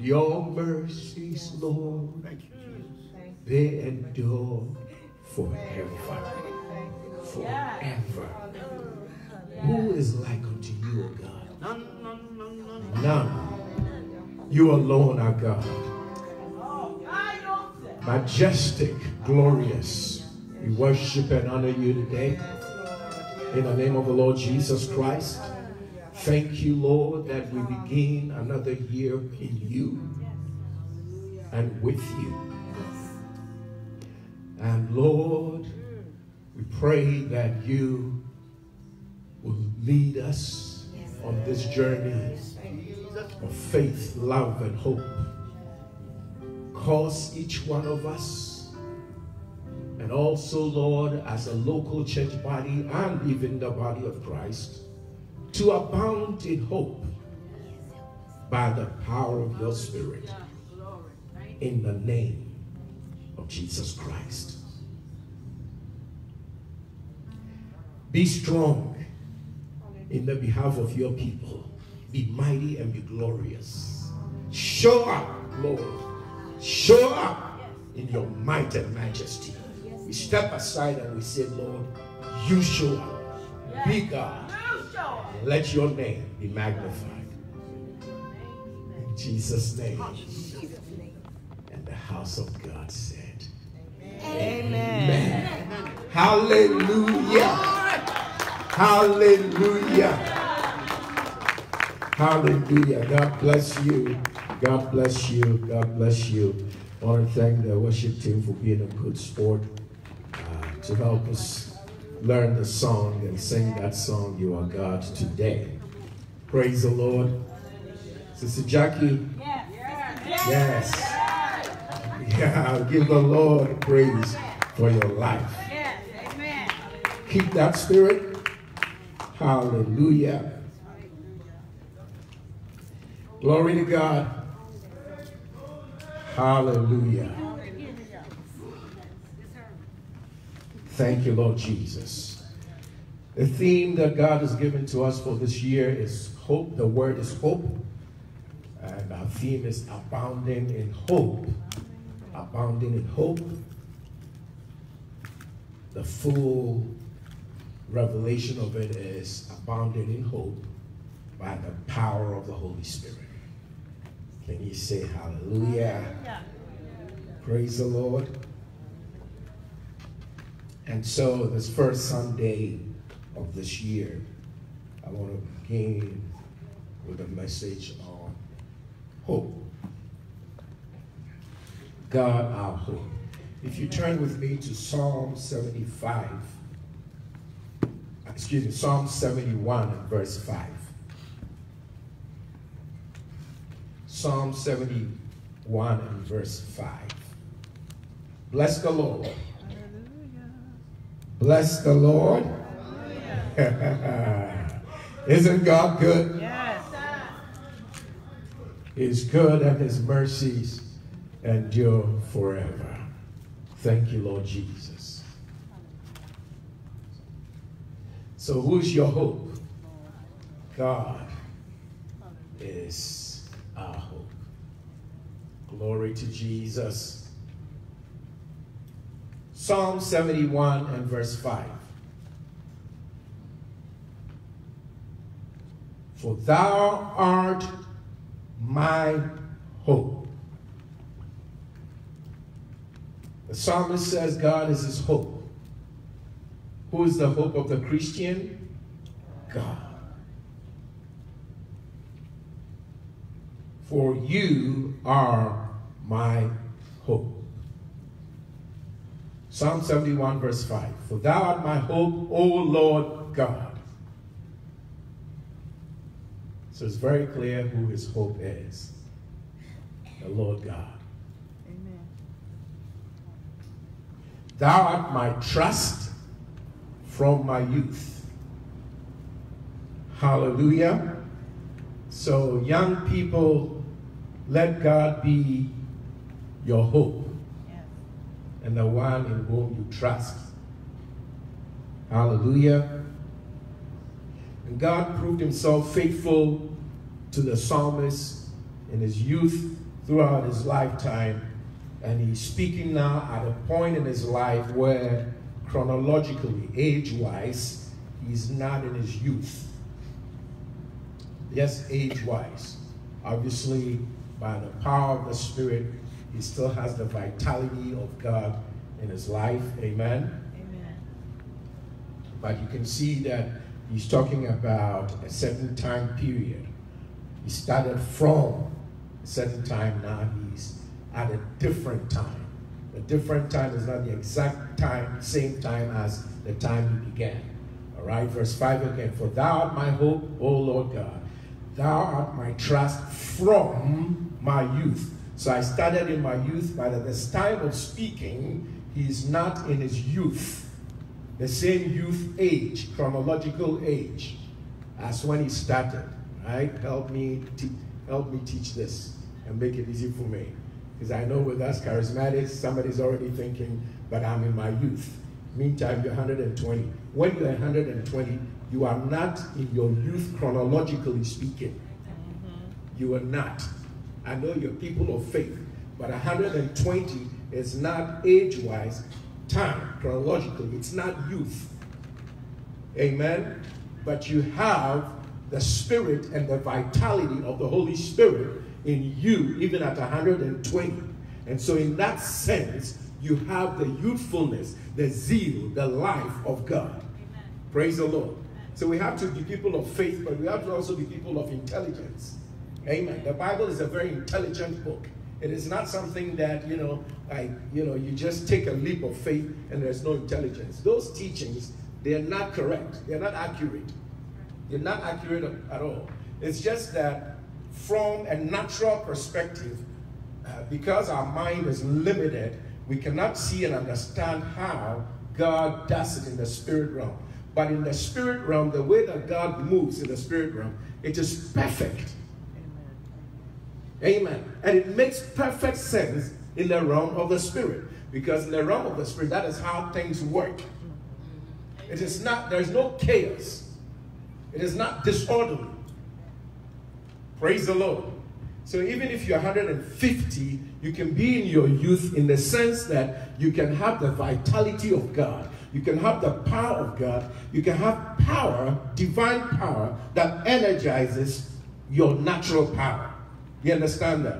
Your mercies, Lord, they endure forever. Forever. Who is like unto you, O God? None, none, none, none. None. You alone are God. Majestic, glorious. We worship and honor you today. In the name of the Lord Jesus Christ. Thank you, Lord, that we begin another year in you and with you. And Lord, we pray that you will lead us on this journey of faith, love, and hope. Cause each one of us, and also, Lord, as a local church body and even the body of Christ, to abound in hope by the power of your Spirit in the name of Jesus Christ. Be strong in the behalf of your people. Be mighty and be glorious. Show up, Lord. Show up in your might and majesty. We step aside and we say, Lord, you show up. Be God. Let your name be magnified. In Jesus' name. And the house of God said, Amen. Hallelujah. Hallelujah. Hallelujah. God bless you. God bless you. God bless you. I want to thank the worship team for being a good sport uh, to help us learn the song and sing that song, You Are God, today. Praise the Lord. Sister Jackie. Yes. Yeah, give the Lord praise for your life. Keep that spirit. Hallelujah. Glory to God. Hallelujah. Thank you, Lord Jesus. The theme that God has given to us for this year is hope. The word is hope. And our theme is abounding in hope. Abounding in hope. The full revelation of it is abounding in hope by the power of the Holy Spirit. Can you say hallelujah? Praise the Lord. And so, this first Sunday of this year, I want to begin with a message on hope. God, our hope. If you turn with me to Psalm 75, excuse me, Psalm 71 and verse 5. Psalm 71 and verse 5. Bless the Lord. Bless the Lord. Isn't God good? Yes. He's good and his mercies endure forever. Thank you, Lord Jesus. So, who's your hope? God is our hope. Glory to Jesus. Psalm 71 and verse 5. For thou art my hope. The psalmist says God is his hope. Who is the hope of the Christian? God. For you are my hope. Psalm 71, verse 5. For thou art my hope, O Lord God. So it's very clear who his hope is the Lord God. Amen. Thou art my trust from my youth. Hallelujah. So, young people, let God be your hope. And the one in whom you trust. Hallelujah. And God proved himself faithful to the psalmist in his youth throughout his lifetime, and he's speaking now at a point in his life where, chronologically, age wise, he's not in his youth. Yes, age wise. Obviously, by the power of the Spirit, he still has the vitality of God in his life. Amen. Amen. But you can see that he's talking about a certain time period. He started from a certain time, now he's at a different time. A different time is not the exact time, same time as the time he began. All right, verse 5 again. For thou art my hope, O Lord God. Thou art my trust from my youth. So I started in my youth, but at this time of speaking, he is not in his youth. The same youth age, chronological age, as when he started. Right? Help me, help me teach this and make it easy for me. Because I know with us charismatics, somebody's already thinking, but I'm in my youth. Meantime, you're 120. When you're 120, you are not in your youth chronologically speaking. Mm-hmm. You are not. I know you're people of faith, but 120 is not age-wise, time, chronologically. It's not youth. Amen? But you have the spirit and the vitality of the Holy Spirit in you, even at 120. And so, in that sense, you have the youthfulness, the zeal, the life of God. Amen. Praise the Lord. So, we have to be people of faith, but we have to also be people of intelligence. Amen. The Bible is a very intelligent book. It is not something that, you know, like, you know, you just take a leap of faith and there's no intelligence. Those teachings, they're not correct. They're not accurate. They're not accurate at all. It's just that from a natural perspective, uh, because our mind is limited, we cannot see and understand how God does it in the spirit realm. But in the spirit realm, the way that God moves in the spirit realm, it is perfect. Amen. And it makes perfect sense in the realm of the spirit. Because in the realm of the spirit, that is how things work. It is not, there's no chaos. It is not disorderly. Praise the Lord. So even if you're 150, you can be in your youth in the sense that you can have the vitality of God. You can have the power of God. You can have power, divine power, that energizes your natural power. You understand that?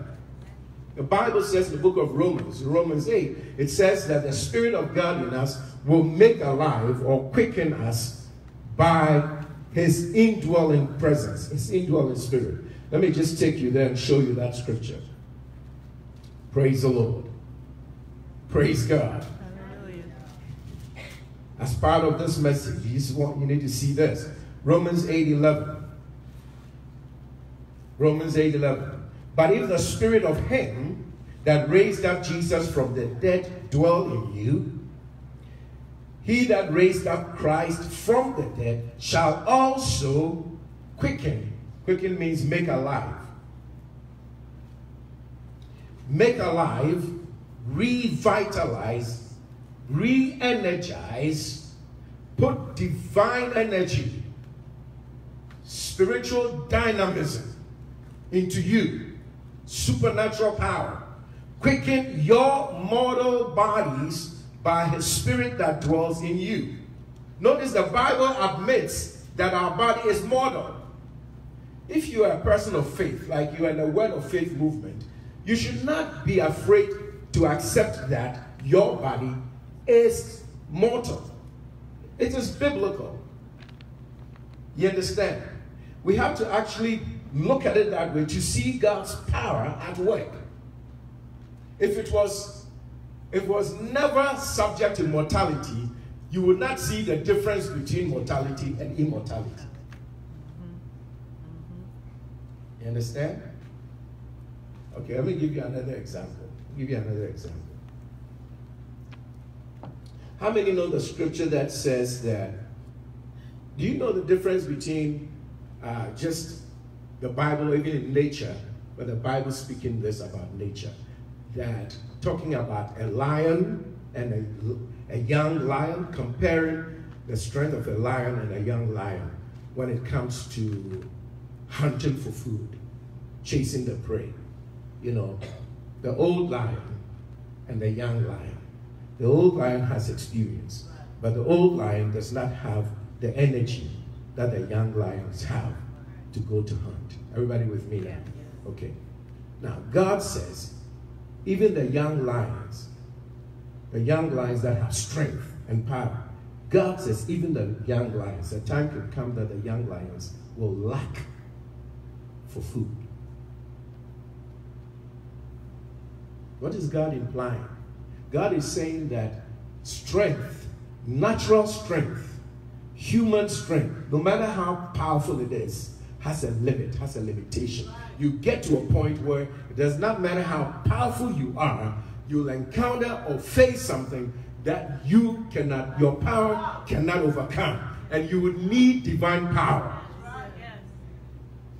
The Bible says in the book of Romans, Romans 8, it says that the Spirit of God in us will make alive or quicken us by his indwelling presence, his indwelling spirit. Let me just take you there and show you that scripture. Praise the Lord. Praise God. As part of this message, you, just want, you need to see this. Romans 8 11. Romans 8 11. But if the spirit of him that raised up Jesus from the dead dwell in you, he that raised up Christ from the dead shall also quicken Quicken means make alive. Make alive, revitalize, re energize, put divine energy, spiritual dynamism into you, supernatural power. Quicken your mortal bodies by his spirit that dwells in you. Notice the Bible admits that our body is mortal. If you are a person of faith, like you are in the word of faith movement, you should not be afraid to accept that your body is mortal. It is biblical. You understand? We have to actually look at it that way to see God's power at work. If it was if it was never subject to mortality, you would not see the difference between mortality and immortality. You understand? Okay, let me give you another example. Give you another example. How many know the scripture that says that? Do you know the difference between uh, just the Bible, even in nature, but the Bible speaking this about nature? That talking about a lion and a, a young lion, comparing the strength of a lion and a young lion when it comes to hunting for food, chasing the prey. you know, the old lion and the young lion. The old lion has experience, but the old lion does not have the energy that the young lions have to go to hunt. Everybody with me now? Okay. Now, God says, even the young lions, the young lions that have strength and power, God says, even the young lions, a time could come that the young lions will lack for food. What is God implying? God is saying that strength, natural strength, human strength, no matter how powerful it is, has a limit, has a limitation. You get to a point where it does not matter how powerful you are, you'll encounter or face something that you cannot, your power cannot overcome. And you would need divine power.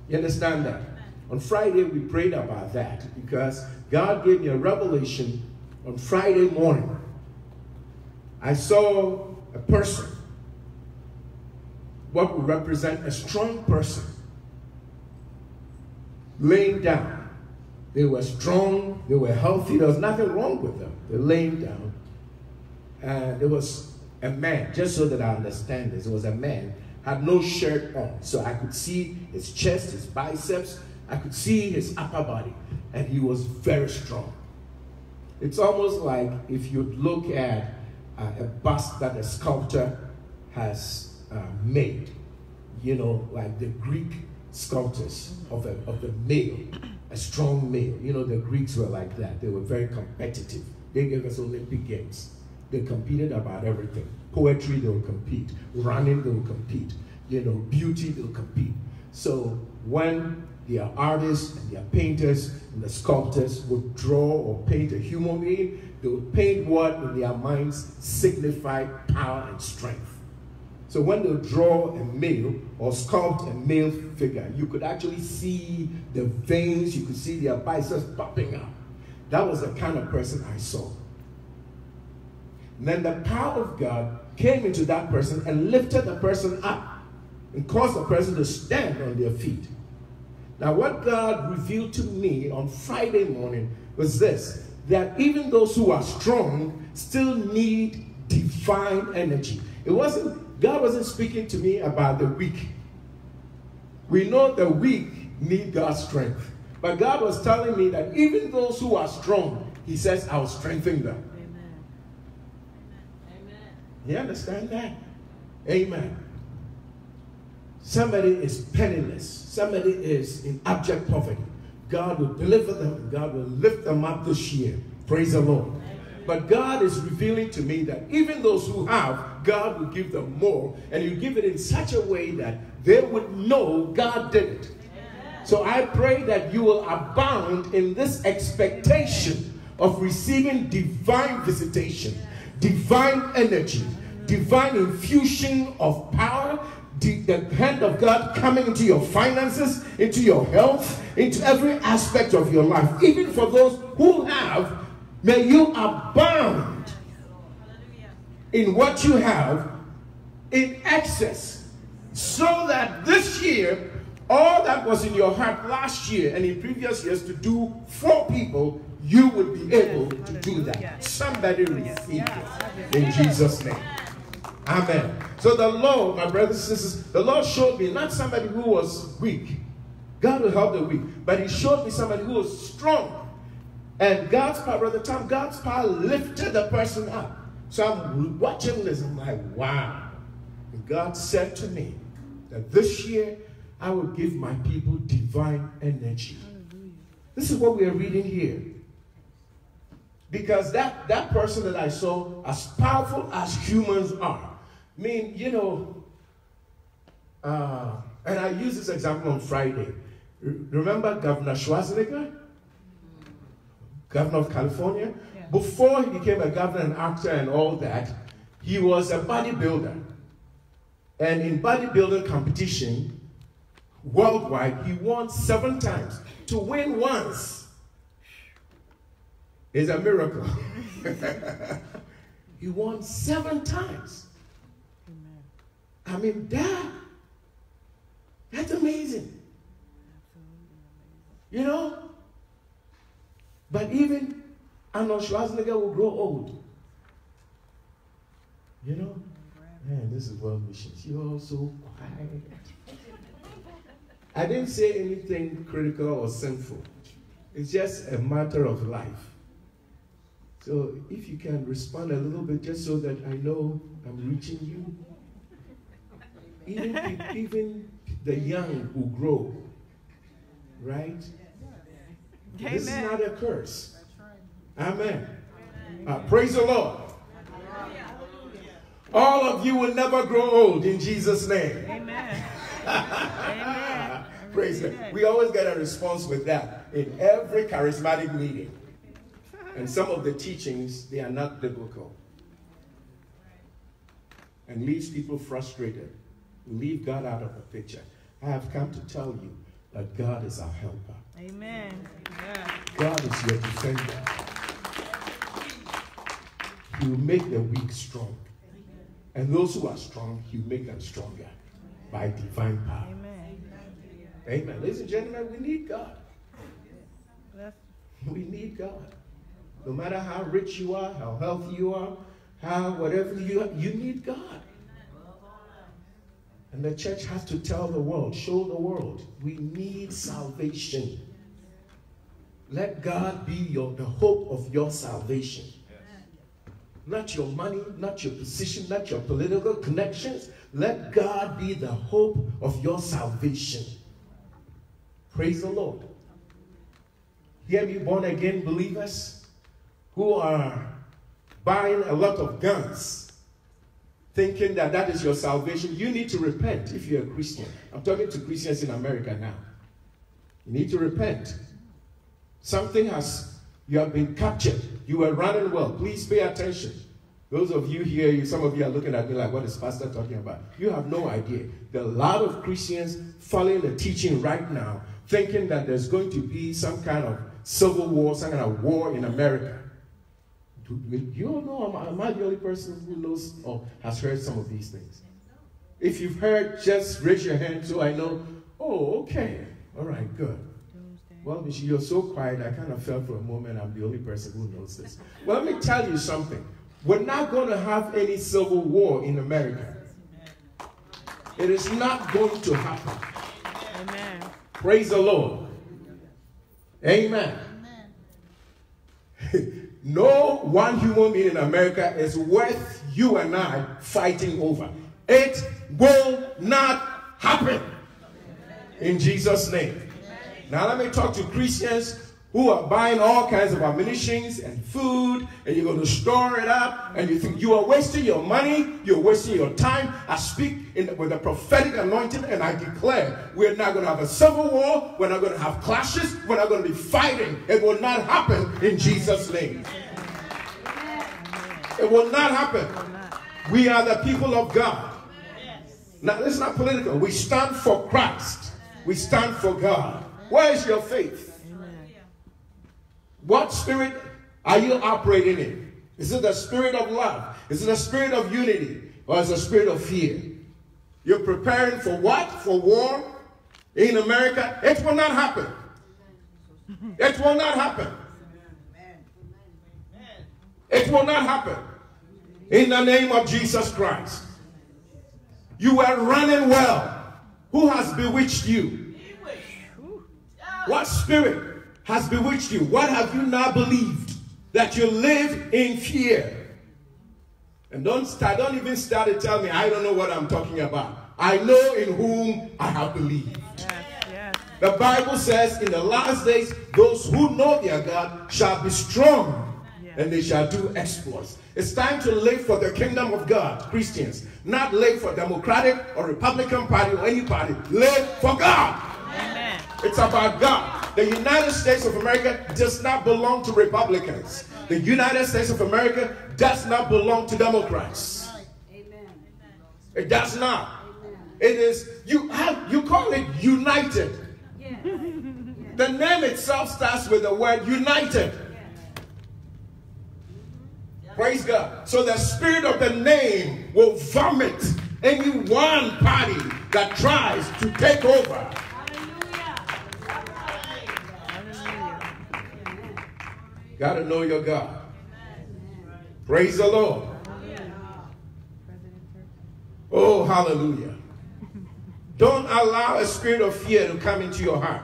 You understand that? On Friday, we prayed about that because God gave me a revelation on Friday morning. I saw a person, what would represent a strong person, laying down. They were strong, they were healthy, there was nothing wrong with them. They're laying down. And there was a man, just so that I understand this, it was a man, had no shirt on. So I could see his chest, his biceps, I could see his upper body, and he was very strong. It's almost like if you look at uh, a bust that a sculptor has uh, made, you know, like the Greek sculptors of a, of a male, a strong male. You know, the Greeks were like that. They were very competitive. They gave us Olympic Games. They competed about everything. Poetry, they will compete. Running, they will compete. You know, beauty, they'll compete. So when their artists and their painters and the sculptors would draw or paint a human being, they would paint what in their minds signified power and strength. So when they draw a male or sculpt a male figure, you could actually see the veins, you could see their biceps popping up. That was the kind of person I saw. And then the power of God came into that person and lifted the person up and caused the person to stand on their feet. Now, what God revealed to me on Friday morning was this that even those who are strong still need divine energy. It wasn't, God wasn't speaking to me about the weak. We know the weak need God's strength. But God was telling me that even those who are strong, He says, I'll strengthen them. Amen. Amen. You understand that? Amen. Somebody is penniless. Somebody is in abject poverty. God will deliver them. God will lift them up this year. Praise the Lord. But God is revealing to me that even those who have, God will give them more. And you give it in such a way that they would know God did it. So I pray that you will abound in this expectation of receiving divine visitation, divine energy, divine infusion of power, the hand of God coming into your finances, into your health, into every aspect of your life. Even for those who have, may you abound in what you have in excess, so that this year, all that was in your heart last year and in previous years to do for people, you would be able to do that. Somebody receive it in Jesus' name. Amen. So the Lord, my brothers and sisters, the Lord showed me not somebody who was weak. God will help the weak. But he showed me somebody who was strong. And God's power, Brother Tom, God's power lifted the person up. So I'm watching this. I'm like, wow. And God said to me that this year I will give my people divine energy. This is what we are reading here. Because that, that person that I saw, as powerful as humans are, I mean, you know, uh, and I used this example on Friday. Remember Governor Schwarzenegger? Governor of California? Yeah. Before he became a governor and actor and all that, he was a bodybuilder. And in bodybuilding competition, worldwide, he won seven times. To win once is a miracle. he won seven times. I mean, that, that's amazing. You know? But even Arnold Schwarzenegger will grow old. You know? Man, this is world missions. You're so quiet. I didn't say anything critical or sinful. It's just a matter of life. So if you can respond a little bit just so that I know I'm reaching you. Even, even the young who grow, right? Amen. This is not a curse. Amen. Uh, praise the Lord. All of you will never grow old in Jesus' name. Amen. Amen. Praise God. We always get a response with that in every charismatic meeting. And some of the teachings, they are not biblical. And leaves people frustrated. leave God out of the picture. I have come to tell you that God is our helper. Amen. Yeah. God is your defender. He will make the weak strong. And those who are strong, He will make them stronger by divine power. Amen. Amen. Ladies and gentlemen, we need God. We need God. No matter how rich you are, how healthy you are, how whatever you are, you need God. And the church has to tell the world, show the world, we need salvation. Let God be your, the hope of your salvation. Not your money, not your position, not your political connections. Let God be the hope of your salvation. Praise the Lord. Hear me, born again believers who are buying a lot of guns, thinking that that is your salvation. You need to repent if you're a Christian. I'm talking to Christians in America now. You need to repent. Something has, you have been captured. You were running well. Please pay attention. Those of you here, some of you are looking at me like, what is Pastor talking about? You have no idea. There are a lot of Christians following the teaching right now, thinking that there's going to be some kind of civil war, some kind of war in America. You don't know, am I the only person who knows or has heard some of these things? If you've heard, just raise your hand so I know, oh, okay. All right, good. Well, Michelle, you're so quiet, I kind of felt for a moment I'm the only person who knows this. Well, let me tell you something. We're not going to have any civil war in America. It is not going to happen. Amen. Praise the Lord. Amen. Amen. no one human being in America is worth you and I fighting over. It will not happen. In Jesus' name. Now let me talk to Christians who are buying all kinds of ammunitions and food, and you're going to store it up, and you think you are wasting your money, you're wasting your time. I speak in, with a prophetic anointing, and I declare we're not going to have a civil war, we're not going to have clashes, we're not going to be fighting. It will not happen in Jesus' name. It will not happen. We are the people of God. Now, this is not political. We stand for Christ, we stand for God. Where is your faith? What spirit are you operating in? Is it the spirit of love? Is it a spirit of unity? Or is it a spirit of fear? You're preparing for what? For war in America? It will not happen. It will not happen. It will not happen. In the name of Jesus Christ. You were running well. Who has bewitched you? What spirit has bewitched you? What have you now believed? That you live in fear. And don't start, don't even start to tell me I don't know what I'm talking about. I know in whom I have believed. Yes, yes. The Bible says in the last days, those who know their God shall be strong yes. and they shall do exploits. It's time to live for the kingdom of God, Christians. Not live for Democratic or Republican party or any party. Live for God. Amen. It's about God. The United States of America does not belong to Republicans. The United States of America does not belong to Democrats. It does not. It is you have you call it united. The name itself starts with the word united. Mm-hmm. Praise God. So the spirit of the name will vomit any one party that tries to take over Got to know your God. Praise the Lord. Oh, hallelujah. Don't allow a spirit of fear to come into your heart.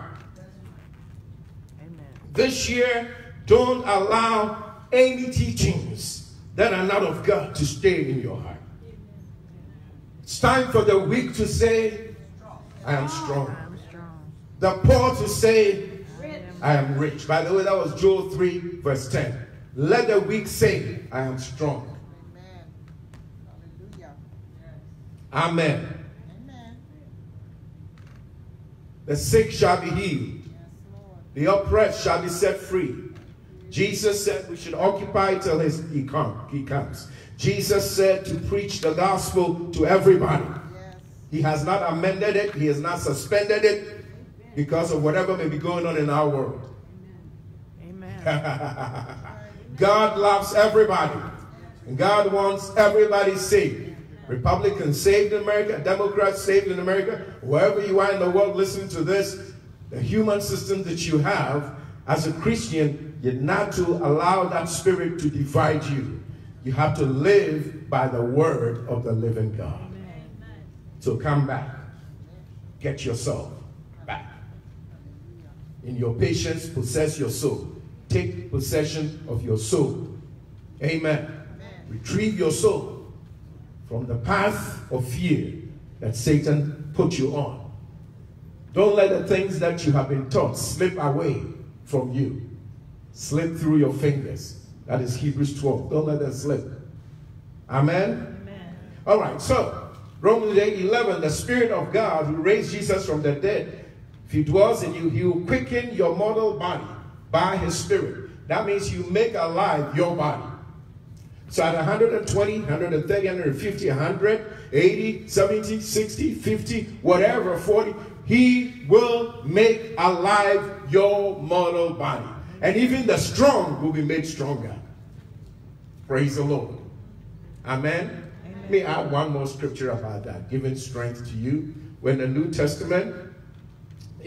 This year, don't allow any teachings that are not of God to stay in your heart. It's time for the weak to say, I am strong. The poor to say, I am rich. By the way, that was Joel 3, verse 10. Let the weak say, I am strong. Amen. Amen. The sick shall be healed. The oppressed shall be set free. Jesus said we should occupy till his, he, come, he comes. Jesus said to preach the gospel to everybody. Yes. He has not amended it. He has not suspended it because of whatever may be going on in our world. Amen. God loves everybody. And God wants everybody saved. Republicans saved in America, Democrats saved in America, wherever you are in the world listening to this, the human system that you have as a Christian, you're not to allow that spirit to divide you. You have to live by the word of the living God. Amen. So come back. Get yourself. In your patience, possess your soul. Take possession of your soul. Amen. Amen. Retrieve your soul from the path of fear that Satan put you on. Don't let the things that you have been taught slip away from you, slip through your fingers. That is Hebrews 12. Don't let them slip. Amen? Amen. All right, so Romans 8 11, the Spirit of God who raised Jesus from the dead, if he dwells in you, he will quicken your mortal body by his Spirit. That means you make alive your body. So at 120, 130, 150, 100, 80, 70, 60, 50, whatever, 40, he will make alive your mortal body. And even the strong will be made stronger. Praise the Lord. Amen. Amen. Let me add one more scripture about that, giving strength to you. When the New Testament,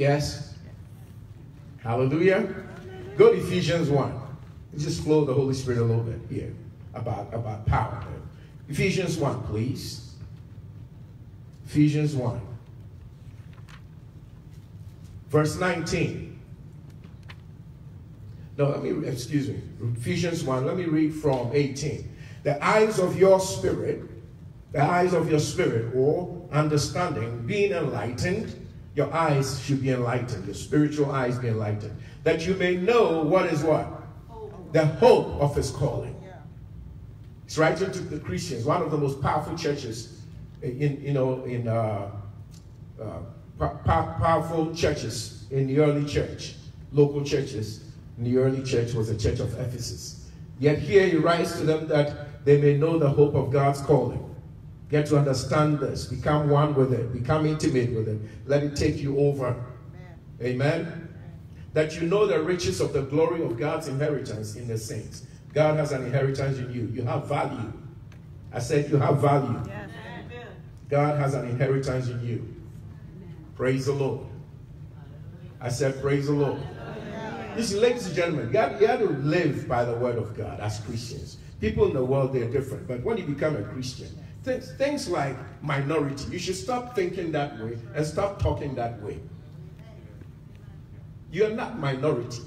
yes, hallelujah. Go to Ephesians 1. Just flow the Holy Spirit a little bit here about, about power. Ephesians 1, please. Ephesians 1. Verse 19. No, let me, excuse me. Ephesians 1, let me read from 18. The eyes of your spirit, the eyes of your spirit, or understanding, being enlightened, your eyes should be enlightened, your spiritual eyes be enlightened, that you may know what is what? The hope of his calling. It's writing to the Christians, one of the most powerful churches in, you know, in uh, uh, powerful churches in the early church, local churches in the early church was the church of Ephesus. Yet here he writes to them that they may know the hope of God's calling. Get to understand this. Become one with it. Become intimate with it. Let it take you over. Amen. Amen. That you know the riches of the glory of God's inheritance in the saints. God has an inheritance in you. You have value. I said you have value. Yes. God has an inheritance in you. Praise the Lord. I said, Praise the Lord. Listen, ladies and gentlemen, you have, you have to live by the word of God as Christians. People in the world, they're different. But when you become a Christian, things, things like minority, you should stop thinking that way and stop talking that way. You're not minority.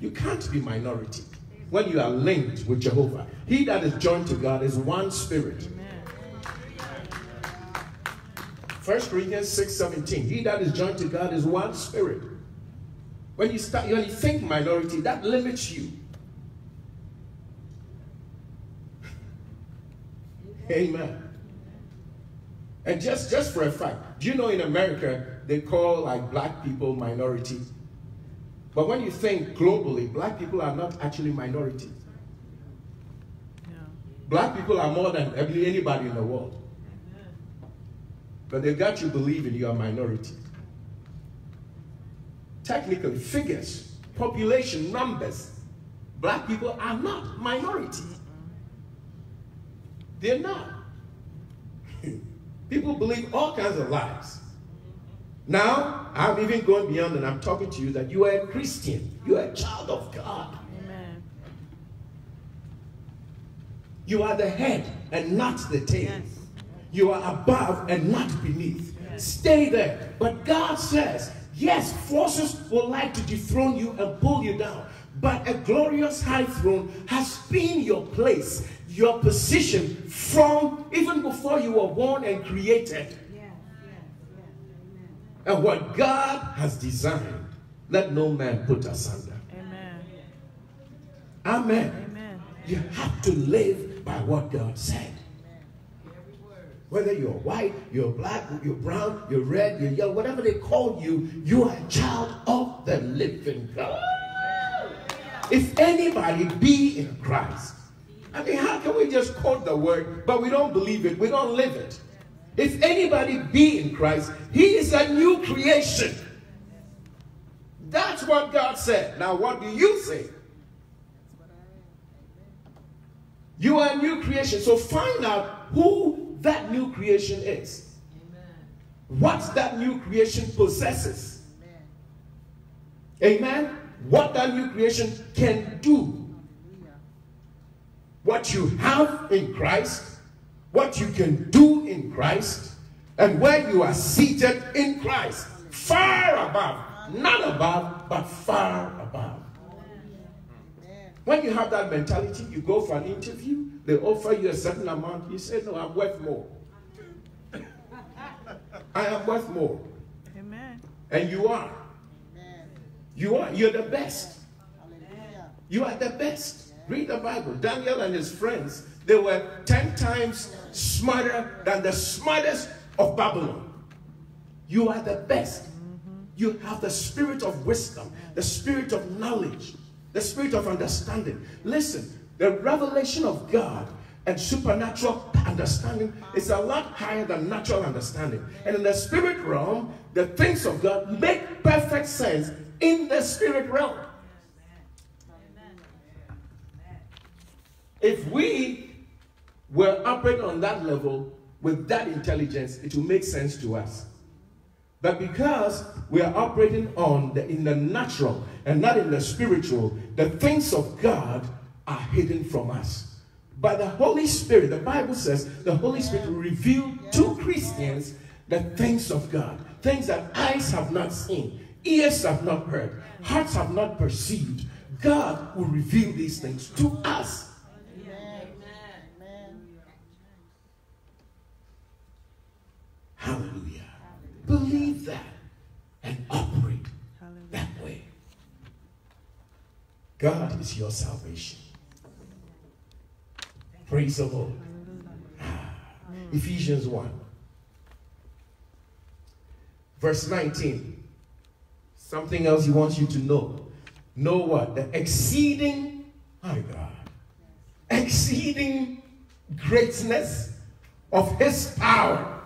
You can't be minority when you are linked with Jehovah. He that is joined to God is one spirit. 1 Corinthians 6 17. He that is joined to God is one spirit. When you start, when you think minority, that limits you. Amen. And just, just for a fact, do you know in America they call like black people minority? But when you think globally, black people are not actually minority. Black people are more than anybody in the world. But they've got you believing you're a minority. Technically, figures, population, numbers, black people are not minority. They're not. People believe all kinds of lies. Now, I'm even going beyond and I'm talking to you that you are a Christian. You are a child of God. Amen. You are the head and not the tail. Yes. You are above and not beneath. Stay there. But God says, yes, forces will like to dethrone you and pull you down. But a glorious high throne has been your place, your position from even before you were born and created. And what God has designed, let no man put asunder. Amen. Amen. Amen. You have to live by what God said. Whether you're white, you're black, you're brown, you're red, you're yellow, whatever they call you, you are a child of the living God. If anybody be in Christ, I mean, how can we just quote the word, but we don't believe it, we don't live it? If anybody be in Christ, he is a new creation. That's what God said. Now, what do you say? You are a new creation. So find out who that new creation is. What that new creation possesses. Amen. What that new creation can do. What you have in Christ, what you can do in Christ, and where you are seated in Christ. Far above. Not above, but far above. When you have that mentality, you go for an interview, they offer you a certain amount, you say, No, I'm worth more. I am worth more. Amen. And you are. You are. You're the best. You are the best. Read the Bible. Daniel and his friends, they were 10 times smarter than the smartest of Babylon. You are the best. You have the spirit of wisdom, the spirit of knowledge, the spirit of understanding. Listen, the revelation of God and supernatural understanding is a lot higher than natural understanding. And in the spirit realm, the things of God make perfect sense in the spirit realm. If we were operating on that level with that intelligence, it will make sense to us. But because we are operating on the, in the natural and not in the spiritual, the things of God are hidden from us. By the Holy Spirit, the Bible says the Holy Spirit will reveal to Christians the things of God, things that eyes have not seen, ears have not heard, hearts have not perceived. God will reveal these things to us. Hallelujah. Believe that and operate Hallelujah. that way. God is your salvation. Praise the Lord. Ah. Ephesians 1, verse 19. Something else he wants you to know. Know what? The exceeding, my God, exceeding greatness of his power.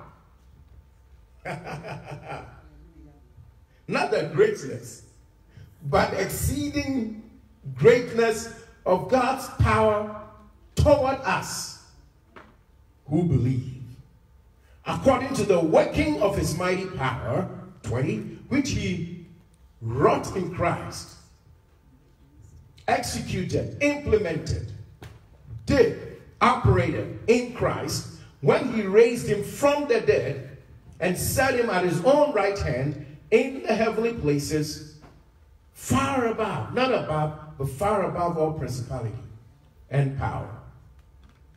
Not the greatness, but exceeding greatness of God's power toward us who believe. According to the working of his mighty power, 20, which he wrought in Christ, executed, implemented, did, operated in Christ when he raised him from the dead and set him at his own right hand in the heavenly places, far above, not above, but far above all principality and power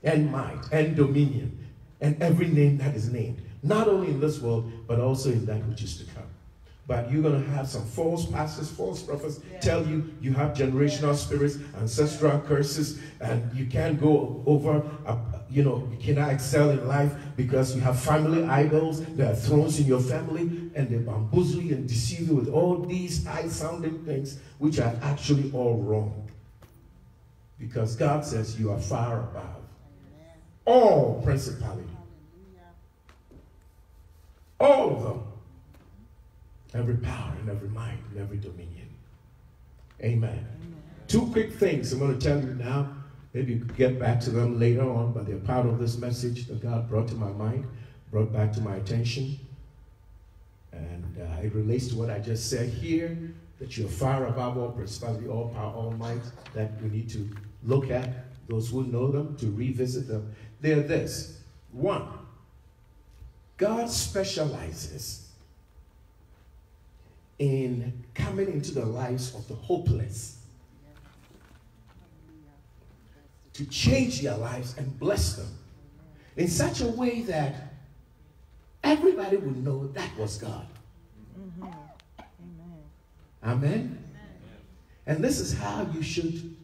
and might and dominion and every name that is named, not only in this world, but also in that which is to come. But you're going to have some false pastors, false prophets tell you you have generational spirits, ancestral curses, and you can't go over, uh, you know, you cannot excel in life because you have family idols. There are thrones in your family, and they bamboozle you and deceive you with all these high sounding things, which are actually all wrong. Because God says you are far above all principality, all of them every power and every might and every dominion. Amen. Two quick things I'm going to tell you now. Maybe you could get back to them later on, but they're part of this message that God brought to my mind, brought back to my attention. And uh, it relates to what I just said here that you're far above all principality, all power, all might that we need to look at those who know them to revisit them. They're this one, God specializes in coming into the lives of the hopeless to change their lives and bless them in such a way that everybody would know that was God. Mm-hmm. Amen. Amen. And this is how you should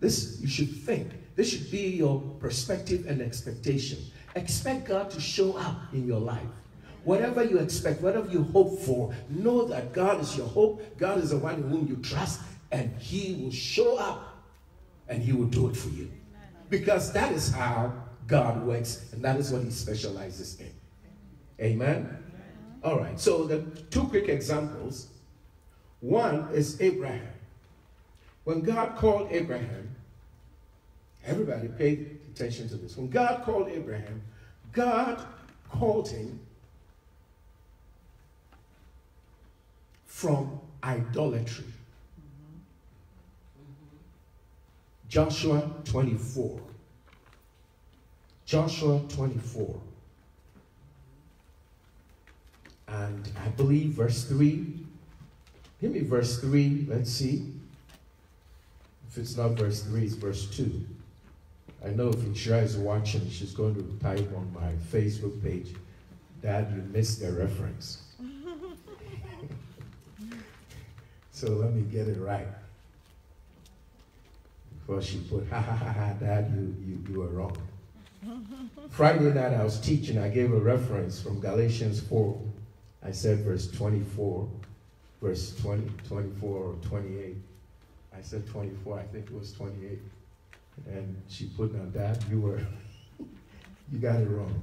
this you should think. This should be your perspective and expectation. Expect God to show up in your life. Whatever you expect, whatever you hope for, know that God is your hope. God is the one in whom you trust, and He will show up and He will do it for you. Because that is how God works, and that is what He specializes in. Amen? All right, so the two quick examples. One is Abraham. When God called Abraham, everybody paid attention to this. When God called Abraham, God called him from idolatry. Joshua 24. Joshua 24. And I believe verse 3. Give me verse 3. Let's see. If it's not verse 3, it's verse 2. I know if Inshira is watching, she's going to type on my Facebook page, Dad, you missed the reference. so let me get it right. Before she put, ha ha ha ha, Dad, you, you, you were wrong. Friday night I was teaching, I gave a reference from Galatians 4. I said verse 24, verse 20, 24 or 28. I said 24, I think it was 28. And she put on that, you were, you got it wrong.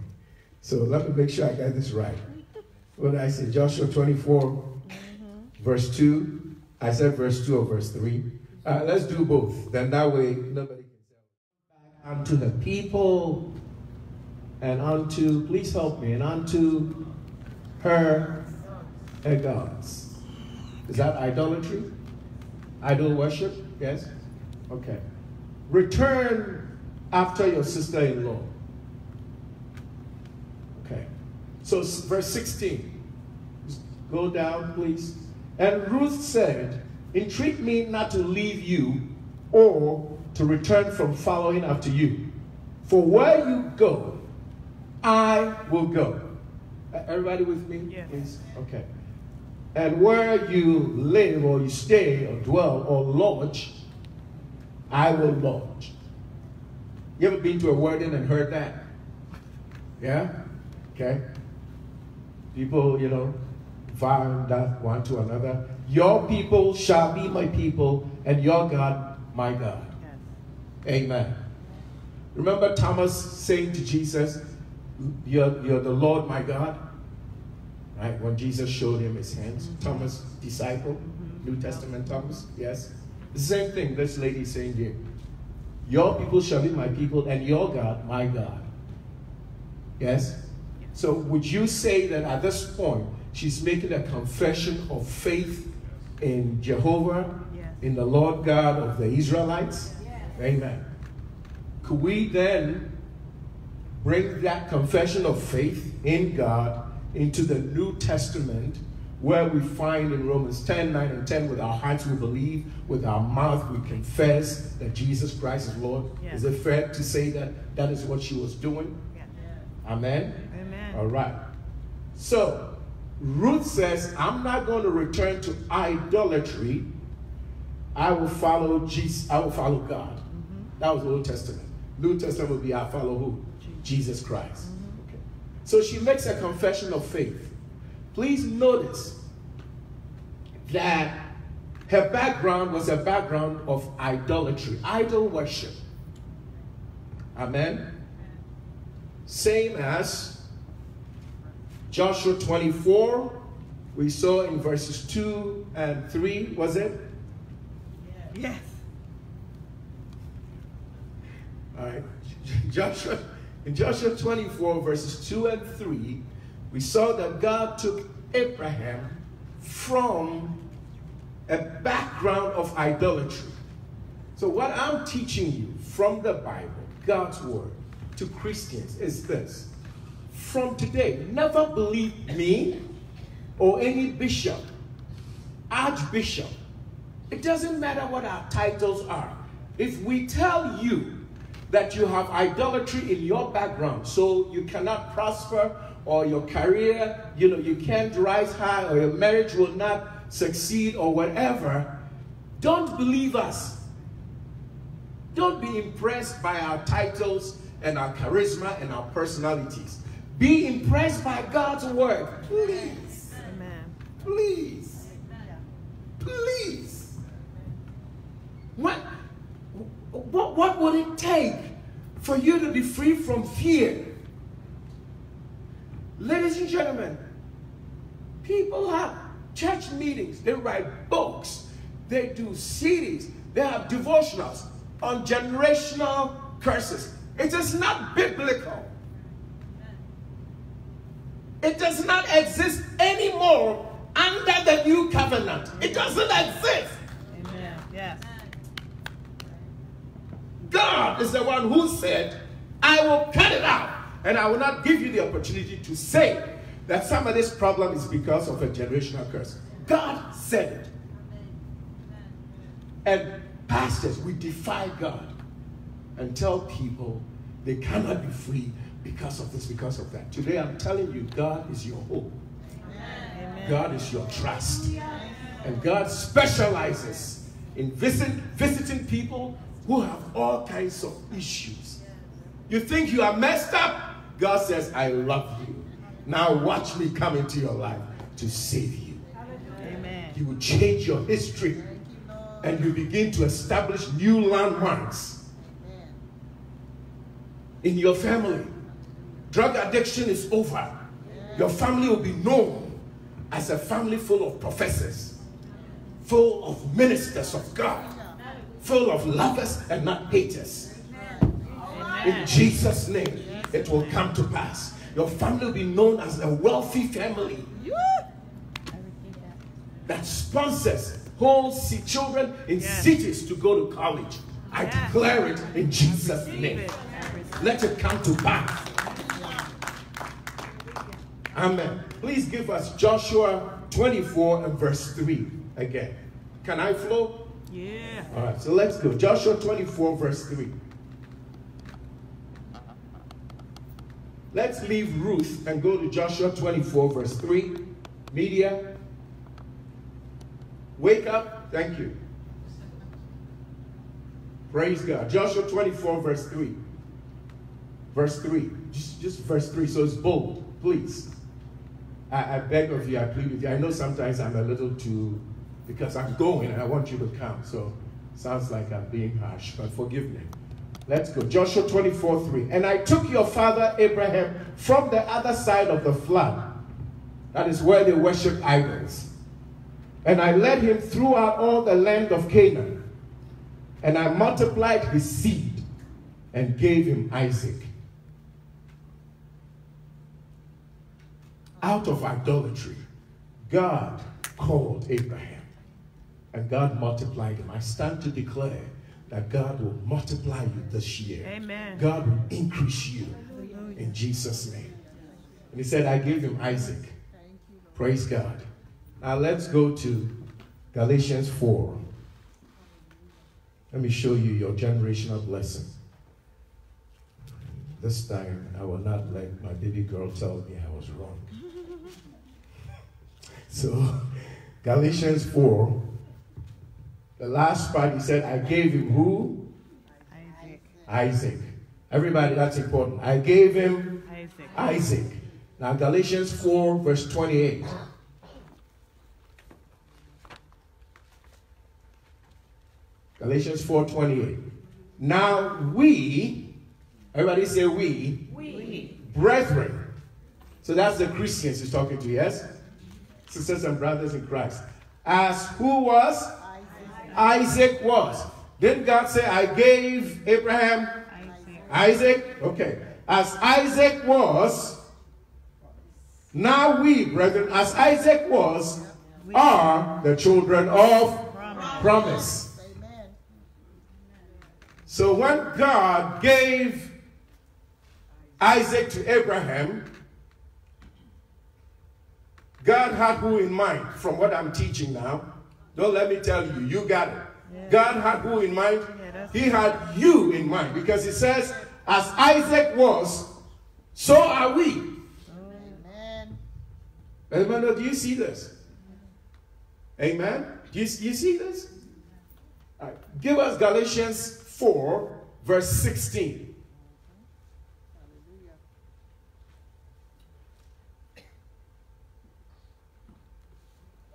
So let me make sure I got this right. What I said, Joshua 24, mm-hmm. verse 2. I said verse 2 or verse 3. Uh, let's do both. Then that way nobody can say, unto the people and unto, please help me, and unto her, her gods. Is that idolatry? Idol worship? Yes? Okay. Return after your sister in law. Okay. So, verse 16. Go down, please. And Ruth said, Entreat me not to leave you or to return from following after you. For where you go, I will go. Everybody with me? Yes. Okay. And where you live or you stay or dwell or lodge, I will lodge. You ever been to a wedding and heard that? Yeah? Okay. People, you know, vowing that one to another. Your people shall be my people, and your God my God. Yes. Amen. Remember Thomas saying to Jesus, You're, you're the Lord my God? Right? When Jesus showed him his hands. Mm-hmm. Thomas, disciple, mm-hmm. New Testament Thomas, yes? The same thing this lady is saying here. Your people shall be my people, and your God, my God. Yes? So would you say that at this point, she's making a confession of faith in Jehovah, yes. in the Lord God of the Israelites? Yes. Amen. Could we then bring that confession of faith in God into the New Testament where we find in Romans 10, 9, and 10, with our hearts we believe, with our mouth we confess that Jesus Christ is Lord. Is it fair to say that that is what she was doing? Amen? Amen. All right. So, Ruth says, I'm not going to return to idolatry. I will follow Jesus. I will follow God. Mm-hmm. That was the Old Testament. New Testament would be I follow who? Jesus Christ. Mm-hmm. Okay. So she makes a confession of faith. Please notice that her background was a background of idolatry, idol worship. Amen. Same as Joshua 24, we saw in verses 2 and 3, was it? Yes. All right. Joshua, in Joshua 24, verses 2 and 3, we saw that God took Abraham from a background of idolatry. So, what I'm teaching you from the Bible, God's Word, to Christians is this. From today, never believe me or any bishop, archbishop. It doesn't matter what our titles are. If we tell you that you have idolatry in your background, so you cannot prosper or your career, you know, you can't rise high or your marriage will not succeed or whatever, don't believe us. Don't be impressed by our titles and our charisma and our personalities. Be impressed by God's word. Please. Amen. Please. Please. What, what, what would it take for you to be free from fear? Ladies and gentlemen, people have church meetings, they write books, they do CDs, they have devotionals on generational curses. It is not biblical. It does not exist anymore under the new covenant. It doesn't exist. Amen. Yes. God is the one who said, I will cut it out and I will not give you the opportunity to say that some of this problem is because of a generational curse. God said it. And pastors, we defy God and tell people they cannot be free because of this, because of that. Today I'm telling you, God is your hope. Amen. God is your trust. And God specializes in visit, visiting people who have all kinds of issues. You think you are messed up? God says, I love you. Now watch me come into your life to save you. Amen. You will change your history and you begin to establish new landmarks in your family. Drug addiction is over. Your family will be known as a family full of professors, full of ministers of God, full of lovers and not haters. In Jesus' name it will come to pass. Your family will be known as a wealthy family that sponsors whole children in yes. cities to go to college. I yes. declare it in Jesus' name. It. Let it come to pass. Amen. Please give us Joshua 24 and verse 3 again. Can I flow? Yeah. All right, so let's go. Joshua 24, verse 3. Let's leave Ruth and go to Joshua 24, verse 3. Media, wake up. Thank you. Praise God. Joshua 24, verse 3. Verse 3. Just, just verse 3. So it's bold. Please. I, I beg of you, I plead with you. I know sometimes I'm a little too, because I'm going and I want you to come. So sounds like I'm being harsh, but forgive me. Let's go. Joshua 24 3. And I took your father Abraham from the other side of the flood. That is where they worship idols. And I led him throughout all the land of Canaan. And I multiplied his seed and gave him Isaac. Out of idolatry, God called Abraham. And God multiplied him. I stand to declare that God will multiply you this year. Amen. God will increase you in Jesus' name. And he said, I gave him Isaac. Praise God. Now let's go to Galatians 4. Let me show you your generational blessing. This time, I will not let my baby girl tell me I was wrong. So, Galatians 4, the last part he said, I gave him who? Isaac. Isaac. Everybody, that's important. I gave him Isaac. Isaac. Now, Galatians 4, verse 28. Galatians 4 28. Now we, everybody say we, we, brethren. So that's the Christians he's talking to, yes? Sisters and brothers in Christ. As who was? Isaac was. Didn't God say, I gave Abraham Isaac? Isaac? Okay. As Isaac was, now we, brethren, as Isaac was, are the children of promise. So when God gave Isaac to Abraham, God had who in mind from what I'm teaching now? Don't let me tell you, you got it. Yeah. God had who in mind? Yeah, he had you in mind because he says, as Isaac was, so are we. Amen. Amen. Do you see this? Amen. Do you, you see this? Right. Give us Galatians 4, verse 16.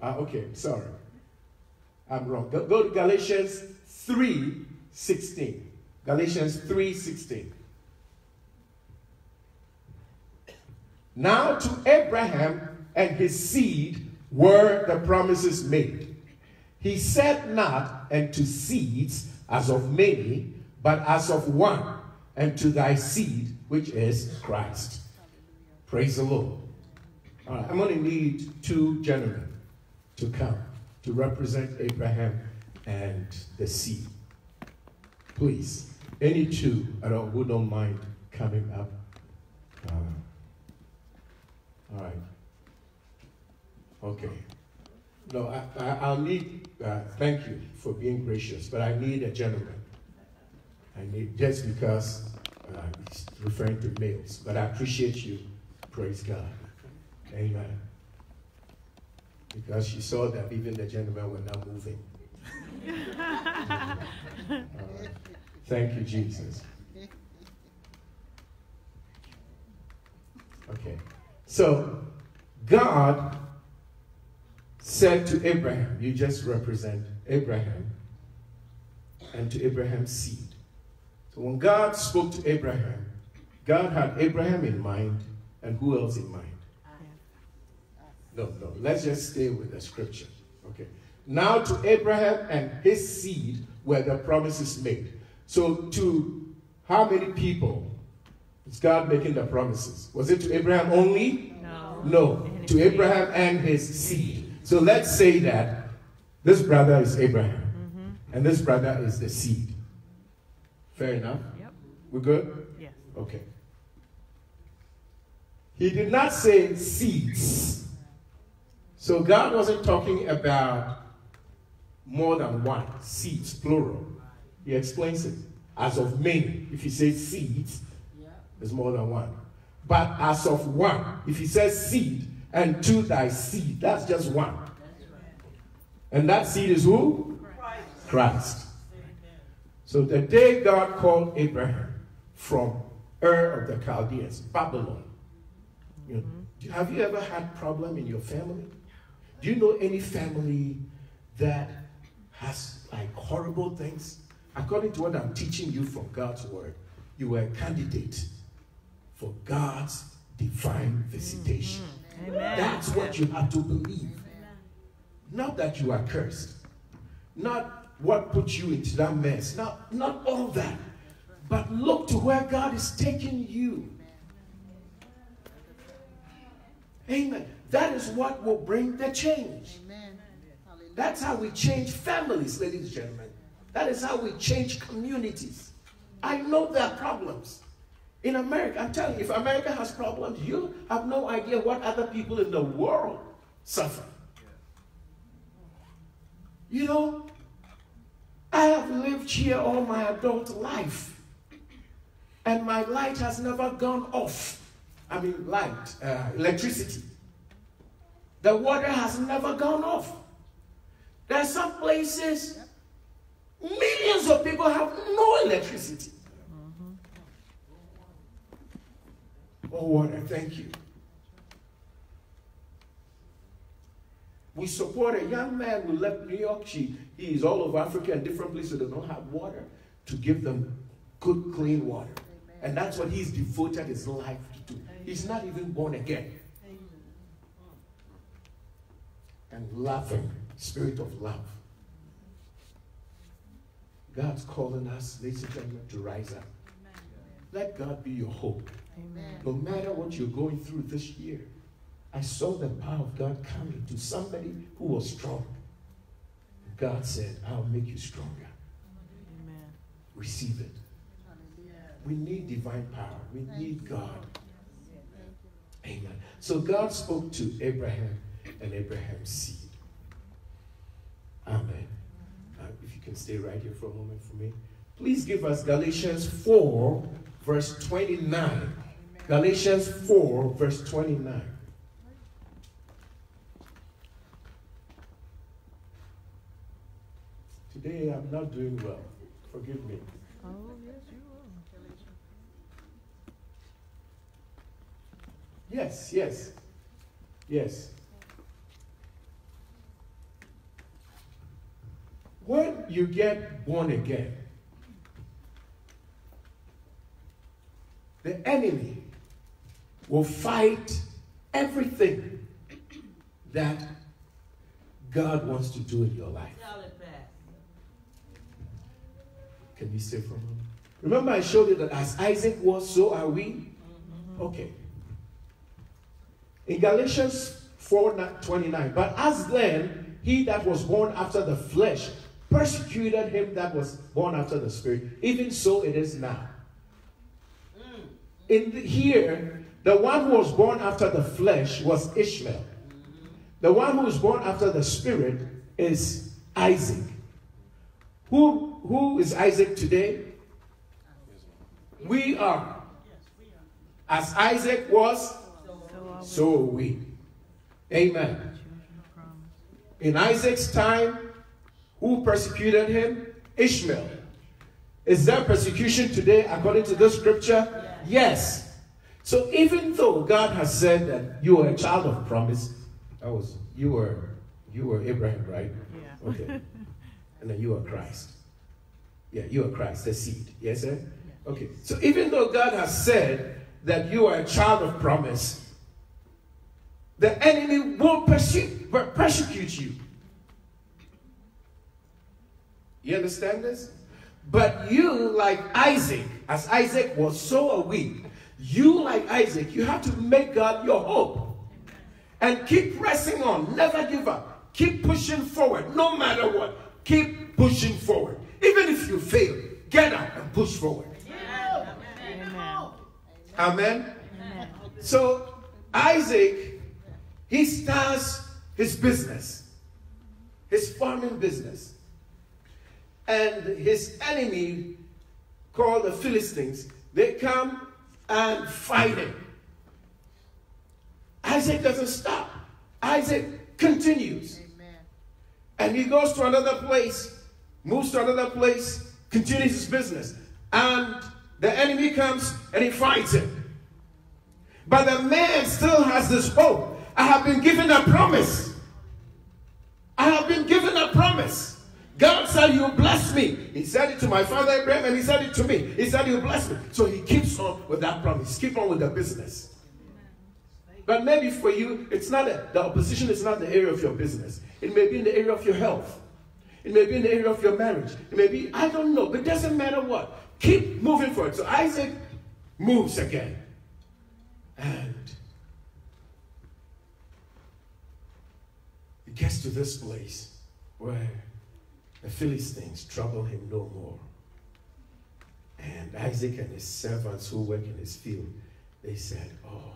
Ah, okay, sorry. I'm wrong. Go, go to Galatians 3 16. Galatians 3 16. Now to Abraham and his seed were the promises made. He said not, and to seeds as of many, but as of one, and to thy seed, which is Christ. Praise the Lord. All right, I'm going to need two gentlemen to come to represent Abraham and the seed. Please, any two at all who don't mind coming up. Uh, all right. Okay. No, I, will need, uh, thank you for being gracious, but I need a gentleman. I need, just because uh, he's referring to males, but I appreciate you. Praise God. Amen. Because she saw that even the gentlemen were not moving. uh, thank you, Jesus. Okay. So, God said to Abraham, you just represent Abraham and to Abraham's seed. So when God spoke to Abraham, God had Abraham in mind and who else in mind? No, no. Let's just stay with the scripture. Okay. Now to Abraham and his seed were the promises made. So to how many people is God making the promises? Was it to Abraham only? No. No. To Abraham and his seed. So let's say that this brother is Abraham, mm-hmm. and this brother is the seed. Fair enough? Yep. We're good? Yes. Okay. He did not say seeds. So God wasn't talking about more than one, seeds, plural. He explains it as of many. If he says seeds, there's more than one. But as of one, if he says seed, and to thy seed. That's just one. And that seed is who? Christ. Christ. So the day God called Abraham from Ur of the Chaldeans, Babylon, you know, mm-hmm. have you ever had problem in your family? Do you know any family that has like horrible things? According to what I'm teaching you from God's word, you were a candidate for God's divine visitation. Mm-hmm. Amen. That's what you have to believe. Not that you are cursed. Not what put you into that mess. Not, not all that. But look to where God is taking you. Amen. That is what will bring the change. That's how we change families, ladies and gentlemen. That is how we change communities. I know there are problems. In America, I'm telling you, if America has problems, you have no idea what other people in the world suffer. You know, I have lived here all my adult life, and my light has never gone off. I mean, light, uh, electricity. The water has never gone off. There are some places, millions of people have no electricity. Oh, water, thank you. We support a young man who left New York. She, he is all over Africa and different places that don't have water to give them good, clean water. Amen. And that's what he's devoted his life to do. He's not even born again. And loving, spirit of love. God's calling us, ladies and gentlemen, to rise up. Let God be your hope. Amen. No matter what you're going through this year, I saw the power of God coming to somebody who was strong. God said, I'll make you stronger. Amen. receive it. We need divine power. We need God. Amen. So God spoke to Abraham and Abraham's seed. Amen. Uh, if you can stay right here for a moment for me. Please give us Galatians 4, verse 29. Galatians 4, verse 29. Today I'm not doing well. Forgive me. Oh, yes, you will. Yes, yes. Yes. When you get born again, the enemy will fight everything that God wants to do in your life. Can you stay for a moment? Remember, I showed you that as Isaac was, so are we? Okay. In Galatians 4 29, but as then he that was born after the flesh persecuted him that was born after the spirit, even so it is now. Mm. In the, here, the one who was born after the flesh was Ishmael. The one who was born after the spirit is Isaac. Who, who is Isaac today? We are. As Isaac was, so are we. Amen. In Isaac's time, who persecuted him? Ishmael. Is there persecution today according to this scripture? Yes. So even though God has said that you are a child of promise, that was you were you were Abraham, right? Yeah. Okay. and then you are Christ. Yeah, you are Christ, the seed. Yes, sir? Okay. So even though God has said that you are a child of promise, the enemy will pursue, persecute you. You understand this? But you, like Isaac, as Isaac was, so we. You, like Isaac, you have to make God your hope. And keep pressing on. Never give up. Keep pushing forward, no matter what. Keep pushing forward. Even if you fail, get up and push forward. Amen. Amen. So Isaac, he starts his business, his farming business. And his enemy, called the Philistines, they come and fight him. Isaac doesn't stop. Isaac continues. And he goes to another place, moves to another place, continues his business. And the enemy comes and he fights him. But the man still has this hope. I have been given a promise. I have been given a promise. God said, You bless me. He said it to my father Abraham and he said it to me. He said, You bless me. So he keeps on with that promise. Keep on with the business. But maybe for you, it's not a, the opposition is not the area of your business. It may be in the area of your health. It may be in the area of your marriage. It may be, I don't know, but it doesn't matter what. Keep moving forward. So Isaac moves again. And he gets to this place where the Philistines trouble him no more. And Isaac and his servants who work in his field, they said, Oh,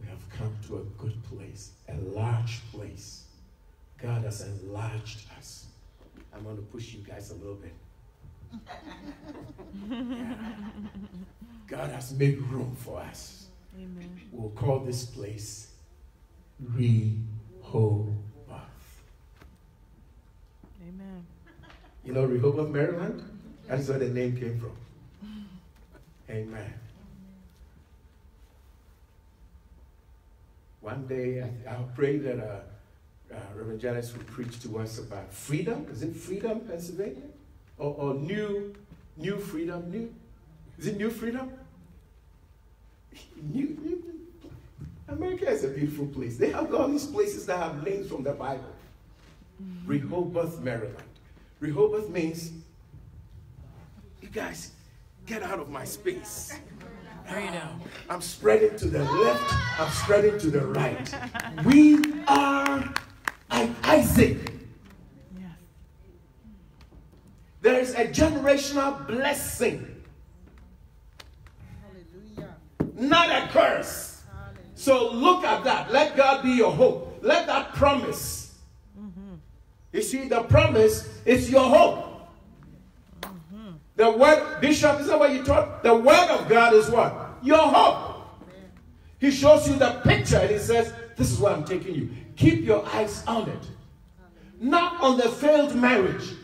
we have come to a good place, a large place. God has enlarged us. I'm going to push you guys a little bit. God has made room for us. Amen. We'll call this place Rehoboth. Amen. You know Rehoboth, Maryland? That's where the name came from. Amen. One day, I, I'll pray that uh, uh, Reverend Janice will preach to us about freedom. Is it freedom, Pennsylvania? Or, or new, new freedom? New? Is it new freedom? New, new, America is a beautiful place. They have all these places that have names from the Bible. Rehoboth, Maryland. Rehoboth means, you guys, get out of my space. I'm spreading to the left, I'm spreading to the right. We are like Isaac. Yes. There is a generational blessing, not a curse. So look at that. Let God be your hope. Let that promise. You see, the promise is your hope. The word, Bishop, is that what you taught? The word of God is what? Your hope. He shows you the picture and he says, This is where I'm taking you. Keep your eyes on it. Not on the failed marriage,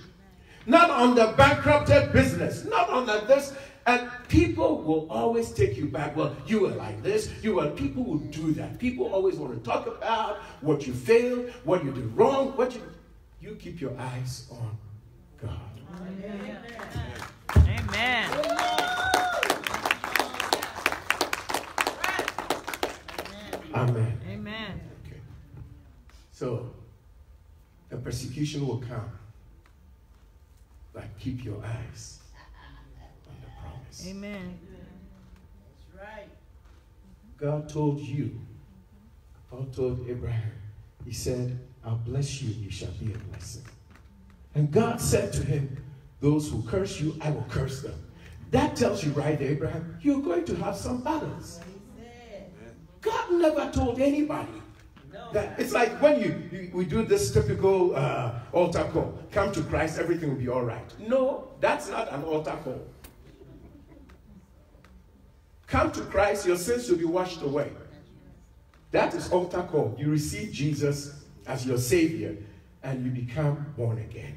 not on the bankrupted business, not on the this. And people will always take you back. Well, you were like this. You were. People will do that. People always want to talk about what you failed, what you did wrong, what you. You keep your eyes on God. Amen. Amen. Amen. Okay. So the persecution will come. But keep your eyes on the promise. Amen. That's right. God told you, God told Abraham, He said, I'll bless you, you shall be a blessing. And God said to him, Those who curse you, I will curse them. That tells you right there, Abraham, you're going to have some battles. God never told anybody that it's like when you, you we do this typical uh, altar call come to christ everything will be all right no that's not an altar call come to christ your sins will be washed away that is altar call you receive jesus as your savior and you become born again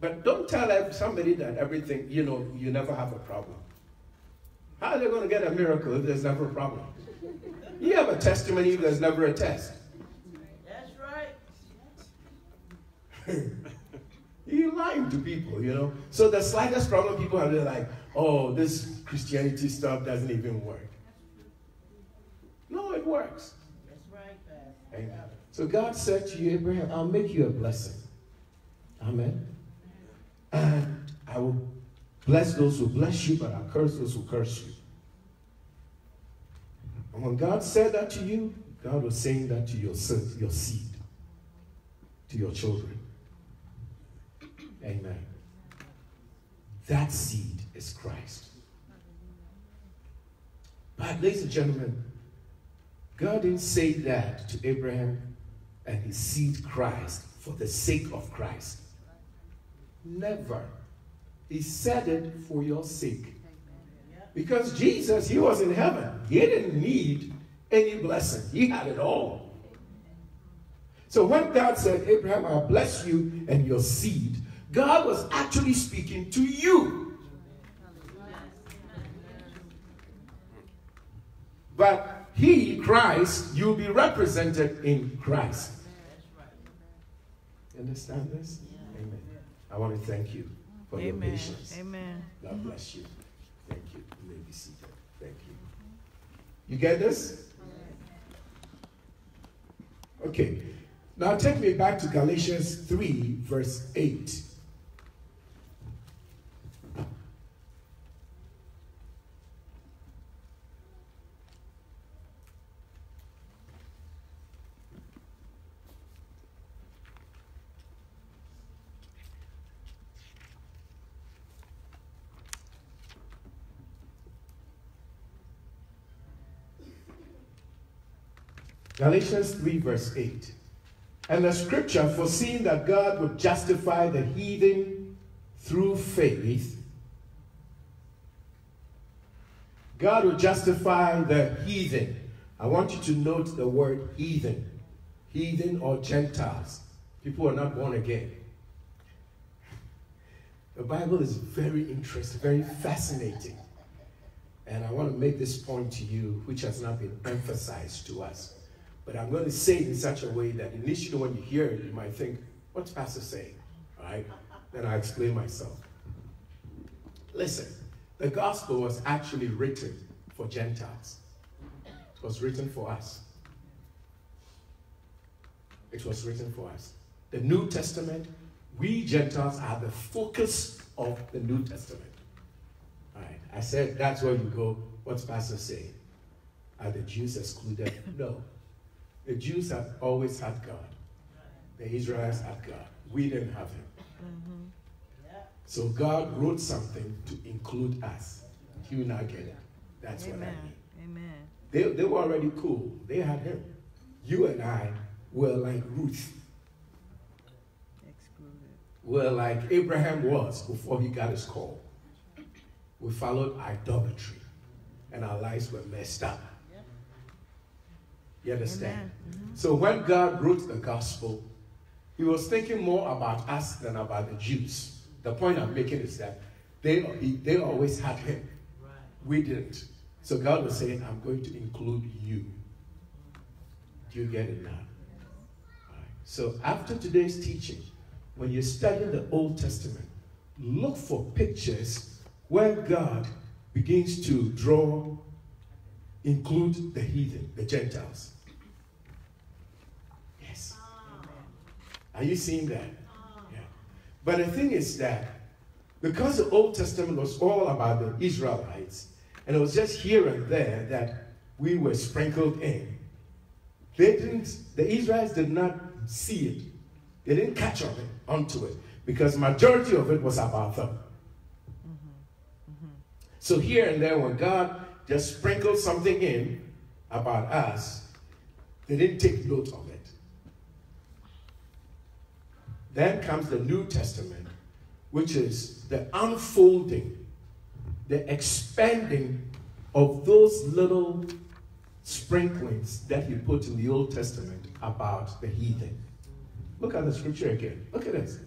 but don't tell somebody that everything you know you never have a problem how are they going to get a miracle if there's never a problem you have a testimony if there's never a test That's right. You're lying to people, you know. So the slightest problem people have, they're like, oh, this Christianity stuff doesn't even work. No, it works. That's right, Amen. So God said to you, Abraham, I'll make you a blessing. Amen. And I will bless those who bless you, but I'll curse those who curse you. And when God said that to you, God was saying that to your, your seed, to your children. Amen. That seed is Christ. But, ladies and gentlemen, God didn't say that to Abraham and seed Christ for the sake of Christ. Never. He said it for your sake. Because Jesus, he was in heaven. He didn't need any blessing, he had it all. So when God said, Abraham, I'll bless you and your seed, God was actually speaking to you. But he, Christ, you'll be represented in Christ. You understand this? Amen. I want to thank you for your patience. Amen. God bless you. Thank you. You may be seated. Thank you. You get this? Okay. Now take me back to Galatians 3, verse 8. Galatians 3, verse 8. And the scripture, foreseeing that God would justify the heathen through faith, God will justify the heathen. I want you to note the word heathen. Heathen or Gentiles. People are not born again. The Bible is very interesting, very fascinating. And I want to make this point to you, which has not been emphasized to us. But I'm going to say it in such a way that initially when you hear it, you might think, what's Pastor saying? All right? Then I explain myself. Listen, the gospel was actually written for Gentiles. It was written for us. It was written for us. The New Testament, we Gentiles are the focus of the New Testament. All right. I said that's where you go. What's Pastor saying? Are the Jews excluded? No. The Jews have always had God. The Israelites had God. We didn't have him. Mm-hmm. So God wrote something to include us. You and I get it. That's what I mean. Amen. They, they were already cool. They had him. You and I were like Ruth. Excluded. Were like Abraham was before he got his call. We followed idolatry. And our lives were messed up. You understand? Amen. Mm-hmm. So when God wrote the gospel, he was thinking more about us than about the Jews. The point I'm making is that they, they always had him. Right. We didn't. So God was saying, I'm going to include you. Do you get it now? Right. So after today's teaching, when you're studying the Old Testament, look for pictures where God begins to draw, include the heathen, the Gentiles. Yes. Are you seeing that? Yeah. But the thing is that because the Old Testament was all about the Israelites, and it was just here and there that we were sprinkled in, they didn't, the Israelites did not see it. They didn't catch on it, onto it, because majority of it was about them. So here and there, when God just sprinkled something in about us, they didn't take note of it. Then comes the New Testament, which is the unfolding, the expanding of those little sprinklings that he put in the Old Testament about the heathen. Look at the scripture again. Look at this.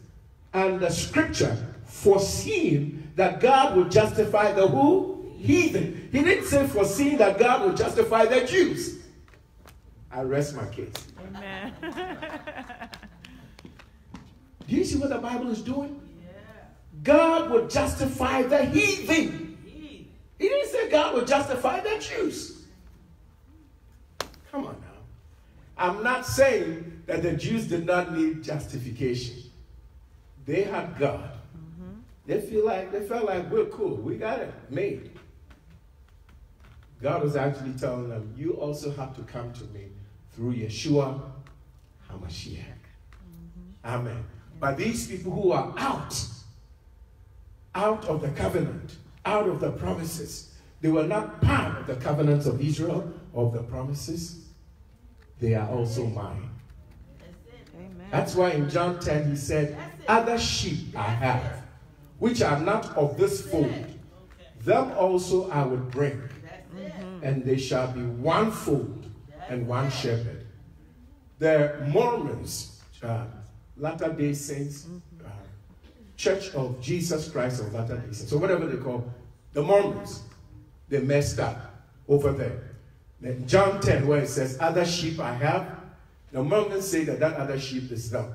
And the scripture foreseeing that God would justify the who? Heathen. He didn't say foreseeing that God would justify the Jews. I rest my case. Amen. Do you see what the Bible is doing? God would justify the heathen. He. Didn't say God would justify the Jews. Come on now. I'm not saying that the Jews did not need justification. They had God. They feel like they felt like we're cool. We got it made. God was actually telling them, you also have to come to me through Yeshua HaMashiach. Amen. But these people who are out, out of the covenant, out of the promises, they were not part of the covenants of Israel, of the promises. They are also mine. That's. Amen. That's why in John 10 he said, Other sheep I have, which are not of this fold, them also I will bring, and they shall be one fold and one shepherd. The Mormons, uh, Latter day Saints, uh, Church of Jesus Christ of Latter day Saints, so whatever they call the Mormons, they messed up over there. Then John 10, where it says, Other sheep I have, the Mormons say that that other sheep is them.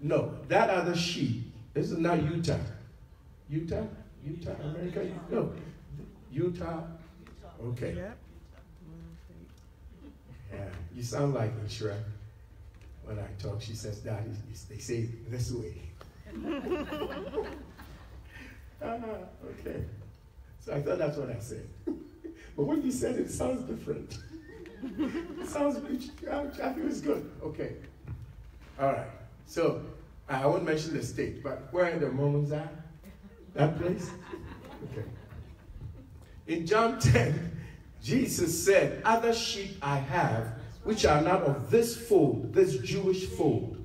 No, that other sheep this is not Utah. Utah? Utah, America? No. Utah? Okay. Yeah, you sound like Inshira. When I talk, she says, Daddy, they say this way. Ah, okay. So I thought that's what I said. but when you said it, it sounds different. it sounds, I think it's good. Okay. All right. So I won't mention the state, but where the Mormons are? That place? Okay. In John 10, Jesus said, Other sheep I have, which are not of this fold, this Jewish fold,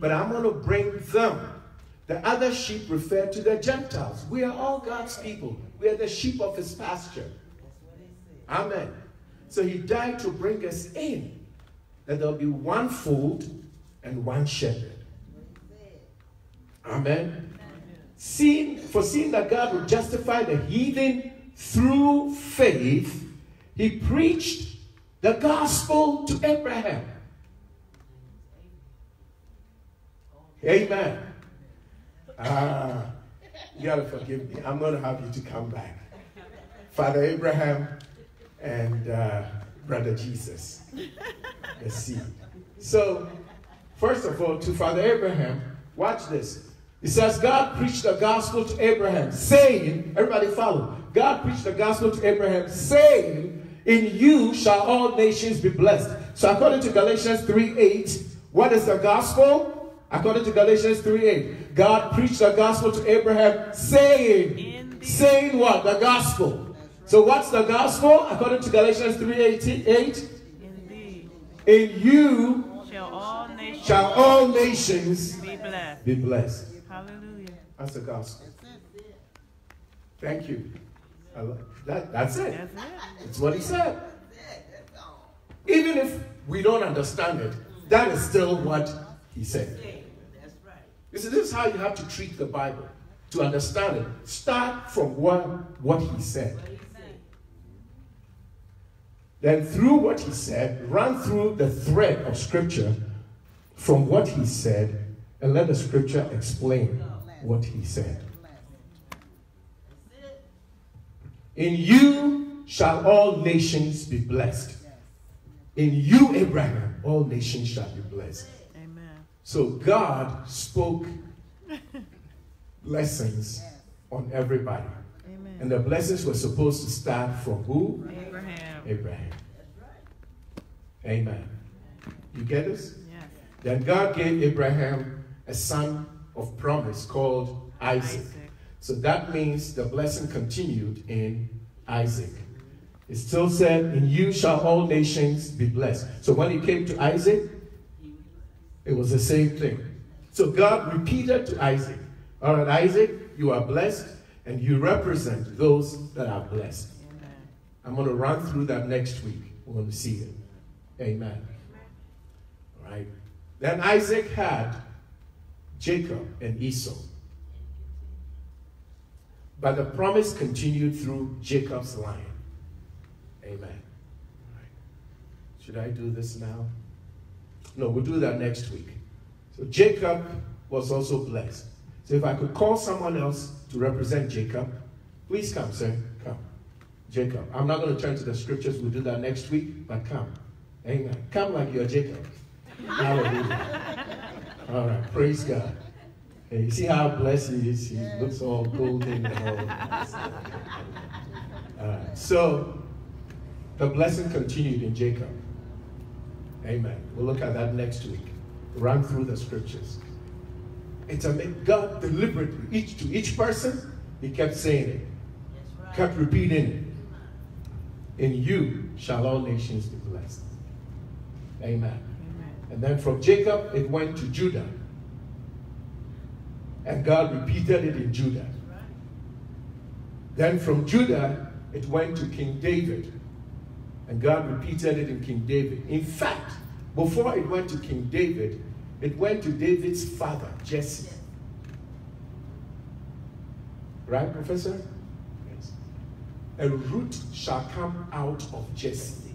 but I'm going to bring them. The other sheep refer to the Gentiles. We are all God's people. We are the sheep of his pasture. Amen. So he died to bring us in, that there'll be one fold and one shepherd. Amen. Seeing, foreseeing that God would justify the heathen through faith, he preached the gospel to Abraham. Amen. Ah, you gotta forgive me. I'm gonna have you to come back. Father Abraham and uh, Brother Jesus. Let's see. So, first of all, to Father Abraham, watch this. It says, God preached the gospel to Abraham, saying, everybody follow. God preached the gospel to Abraham, saying, In you shall all nations be blessed. So according to Galatians 3 8, what is the gospel? According to Galatians 3 8, God preached the gospel to Abraham, saying, saying what? The gospel. So what's the gospel? According to Galatians 3 8, Indeed. in you Shall all nations shall all nations be blessed. be blessed. Hallelujah. That's the gospel. Thank you. I like- that, that's it. That's it. That's what he said. Even if we don't understand it, that is still what he said. You see, this is how you have to treat the Bible to understand it. Start from what, what he said. What he say? Then, through what he said, run through the thread of scripture from what he said, and let the scripture explain what he said. That's it. In you shall all nations be blessed. In you, Abraham, all nations shall be blessed. Amen. So God spoke blessings on everybody. Amen. And the blessings were supposed to start from who? Abraham. Abraham. Amen. You get this? Yes. Then God gave Abraham a son of promise called Isaac. Isaac. So that means the blessing continued in Isaac. It still said, In you shall all nations be blessed. So when it came to Isaac, it was the same thing. So God repeated to Isaac, All right, Isaac, you are blessed, and you represent those that are blessed. Amen. I'm going to run through that next week. We're going to see it. Amen. All right. Then Isaac had Jacob and Esau. But the promise continued through Jacob's line. Amen. Should I do this now? No, we'll do that next week. So Jacob was also blessed. So if I could call someone else to represent Jacob, please come, sir. Come. Jacob. I'm not going to turn to the scriptures. We'll do that next week, but come. Amen. Come like you're Jacob. Hallelujah. All right. Praise God. And you see how blessed he is? He looks all golden and all. All right. So the blessing continued in Jacob. Amen. We'll look at that next week. Run through the scriptures. It's a God deliberately, each to each person, he kept saying it, right. kept repeating it. In you shall all nations be blessed. Amen. Amen. And then from Jacob, it went to Judah. And God repeated it in Judah. Then from Judah, it went to King David. And God repeated it in King David. In fact, before it went to King David, it went to David's father, Jesse. Right, Professor? Yes. A root shall come out of Jesse,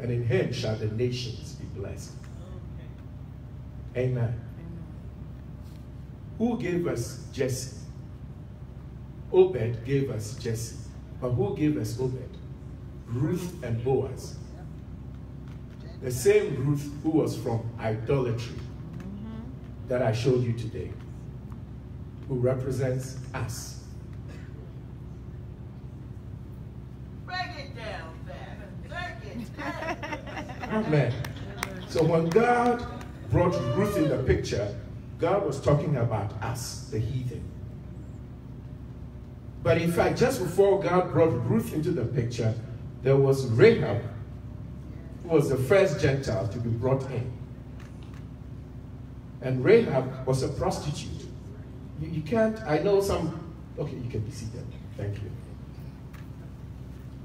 and in him shall the nations be blessed. Amen. Amen. Who gave us Jesse? Obed gave us Jesse. But who gave us Obed? Ruth and Boaz. The same Ruth who was from idolatry that I showed you today, who represents us. Break it down, Fab. Break it down. Amen. So when God brought Ruth in the picture, God was talking about us, the heathen. But in fact, just before God brought Ruth into the picture, there was Rahab, who was the first Gentile to be brought in. And Rahab was a prostitute. You, you can't, I know some, okay, you can be seated. Thank you.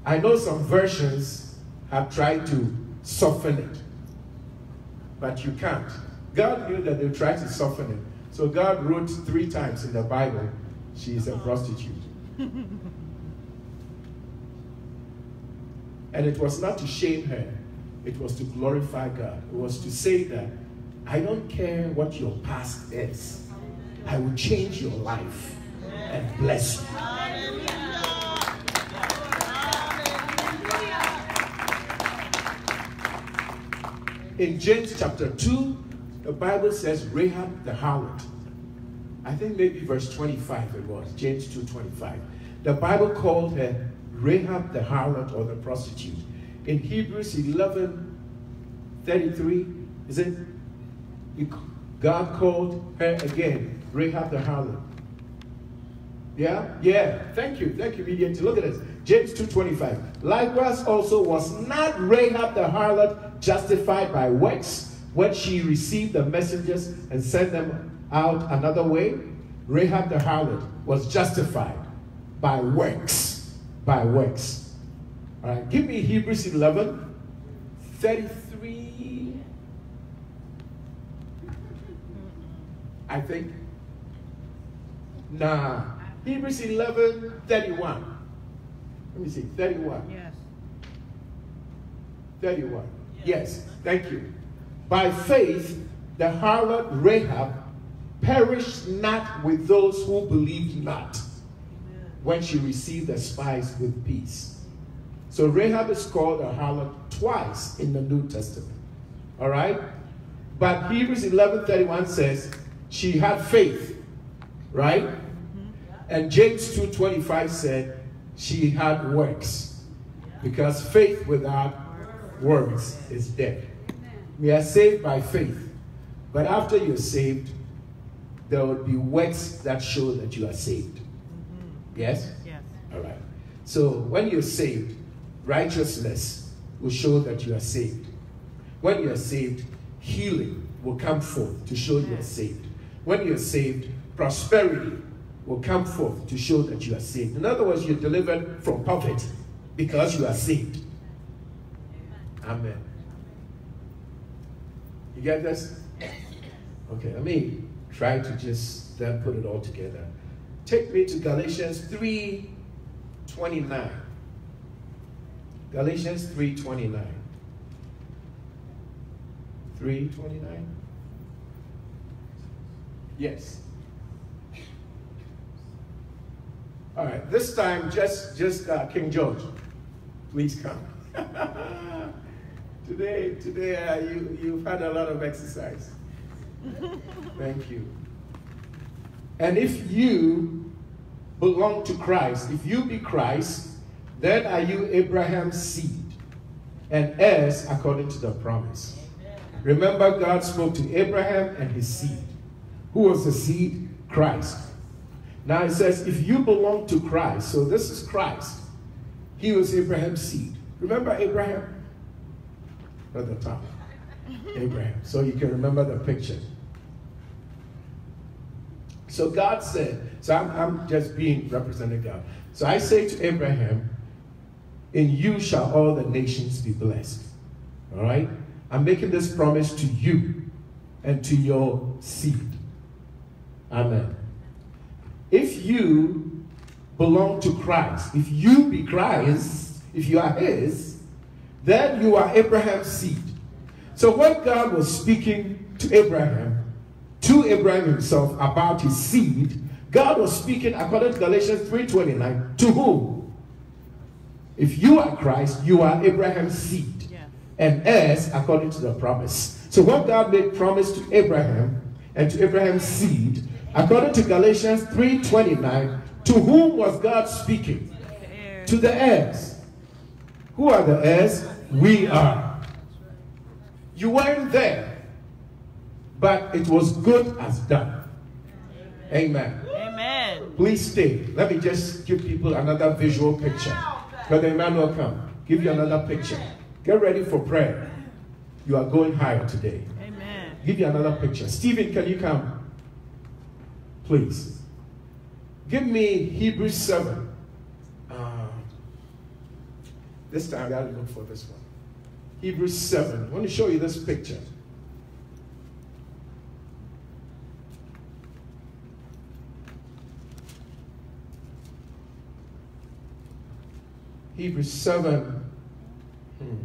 I know some versions have tried to soften it, but you can't. God knew that they tried to soften it. So God wrote three times in the Bible, she is a uh-huh. prostitute. and it was not to shame her, it was to glorify God. It was to say that I don't care what your past is, I will change your life and bless you. In James chapter 2, the Bible says Rahab the harlot. I think maybe verse 25 it was, James 2.25. The Bible called her Rahab the harlot or the prostitute. In Hebrews 11 33, is it? God called her again, Rahab the harlot. Yeah? Yeah. Thank you. Thank you, immediately. Look at this. James 2.25. Likewise also was not Rahab the harlot justified by works when she received the messengers and sent them out another way? Rahab the harlot was justified by works. By works. All right. Give me Hebrews 11, 33. I think. Nah. Hebrews 11, 31. Let me see. 31. Yes. 31. Yes, thank you. By faith, the harlot Rahab perished not with those who believed not when she received the spies with peace. So Rahab is called a harlot twice in the New Testament. All right? But Hebrews 11:31 says she had faith, right? Mm-hmm. And James 2:25 said she had works. Because faith without works is dead. We are saved by faith. But after you're saved, there will be works that show that you are saved. Mm-hmm. Yes? Yes. All right. So when you're saved, righteousness will show that you are saved. When you are saved, healing will come forth to show you are saved. When you're saved, prosperity will come forth to show that you are saved. In other words, you're delivered from poverty because you are saved. Amen. You get this? Okay, let me try to just then put it all together. Take me to Galatians 3 29. Galatians 3 29. 3 29? Yes. All right, this time just just uh, King George, please come. today, today uh, you you've had a lot of exercise. Thank you. And if you belong to Christ, if you be Christ, then are you Abraham's seed and heirs according to the promise. Remember, God spoke to Abraham and his seed. Who was the seed? Christ. Now it says, if you belong to Christ, so this is Christ, he was Abraham's seed. Remember Abraham? At the top. Abraham. So you can remember the picture. So God said, so I'm, I'm just being representing God. So I say to Abraham, in you shall all the nations be blessed. All right? I'm making this promise to you and to your seed. Amen. If you belong to Christ, if you be Christ, if you are His, then you are Abraham's seed. So when God was speaking to Abraham, to Abraham himself about his seed, God was speaking according to Galatians 3:29 to whom? If you are Christ, you are Abraham's seed and heirs according to the promise. So when God made promise to Abraham and to Abraham's seed, according to Galatians 3:29, to whom was God speaking? To the heirs. Who are the heirs? We are. You weren't there, but it was good as done. Amen. Amen. Please stay. Let me just give people another visual picture. Brother Emmanuel, come. Give you another picture. Get ready for prayer. You are going higher today. Amen. Give you another picture. Stephen, can you come? Please. Give me Hebrews 7. This time I gotta look for this one. Hebrews 7. I want to show you this picture. Hebrews 7. Hmm.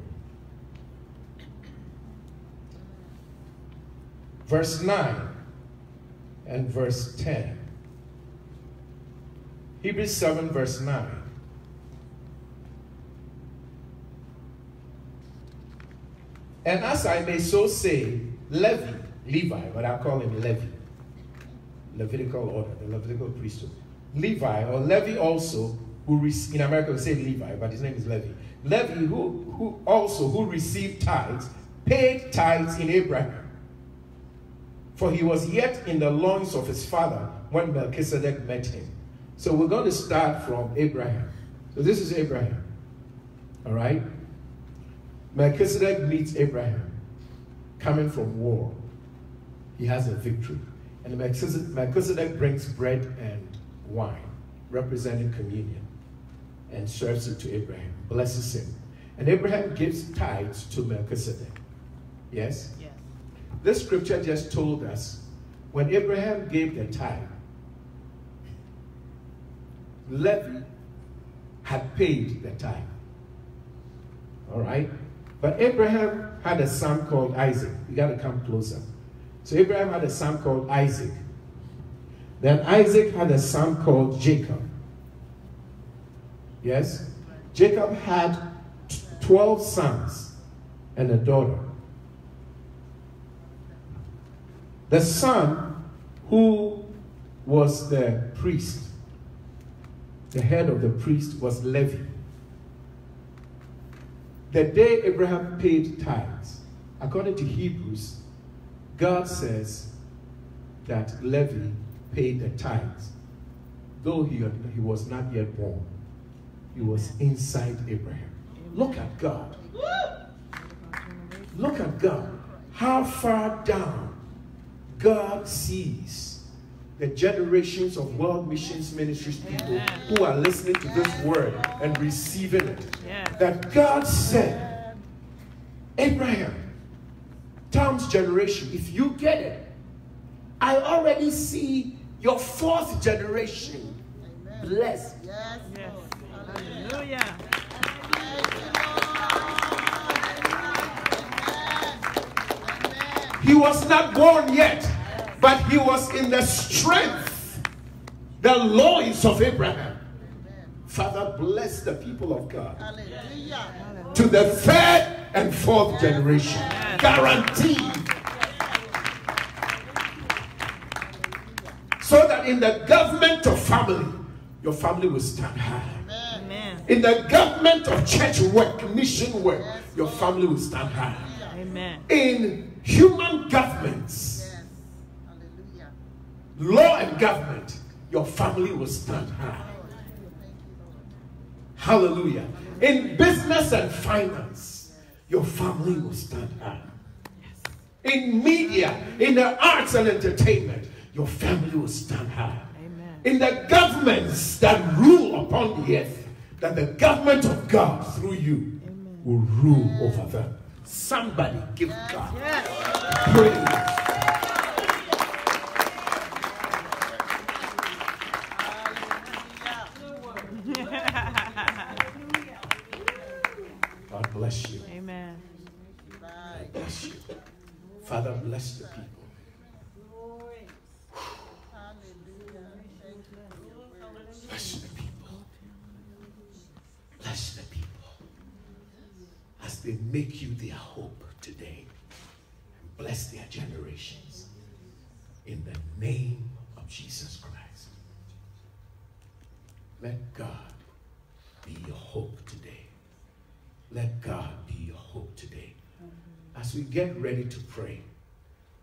Verse 9 and verse 10. Hebrews 7, verse 9. And as I may so say, Levi, Levi, but I call him Levi, Levitical order, the Levitical priesthood. Levi, or Levi also, who in America we say Levi, but his name is Levi. Levi, who, who also who received tithes, paid tithes in Abraham. for he was yet in the loins of his father when Melchizedek met him. So we're going to start from Abraham. So this is Abraham. All right? Melchizedek meets Abraham coming from war. He has a victory. And Melchizedek, Melchizedek brings bread and wine, representing communion, and serves it to Abraham, blesses him. And Abraham gives tithes to Melchizedek. Yes? Yes. This scripture just told us when Abraham gave the tithe, Levi had paid the tithe. All right? But Abraham had a son called Isaac. You got to come closer. So Abraham had a son called Isaac. Then Isaac had a son called Jacob. Yes? Jacob had 12 sons and a daughter. The son who was the priest, the head of the priest was Levi. The day Abraham paid tithes, according to Hebrews, God says that Levi paid the tithes, though he, had- he was not yet born. He was inside Abraham. Look at God. Look at God. How far down God sees the generations of World Missions Ministries people Amen. who are listening to this word and receiving it. Yes. That God said, Abraham, Tom's generation, if you get it, I already see your fourth generation blessed. Yes, Yes. Lord. Hallelujah. He was not born yet, but he was in the strength, the loins of Abraham. Father, bless the people of God Hallelujah. to the third and fourth generation. Guaranteed. So that in the government of family, your family will stand high. Amen. In the government of church work, mission work, your family will stand high. Amen. In human governments. Law and government, your family will stand high. Hallelujah. In business and finance, your family will stand high. In media, in the arts and entertainment, your family will stand high. Amen. In the governments that rule upon the earth, that the government of God through you will rule over them. Somebody give God Yes. praise. God bless you. Amen. God bless you. Father, bless the people. Hallelujah. Thank you for your word. Bless the people. Bless the people as they make you their hope today. And bless their generations. In the name of Jesus Christ. Let God be your hope. Let God be your hope today. As we get ready to pray,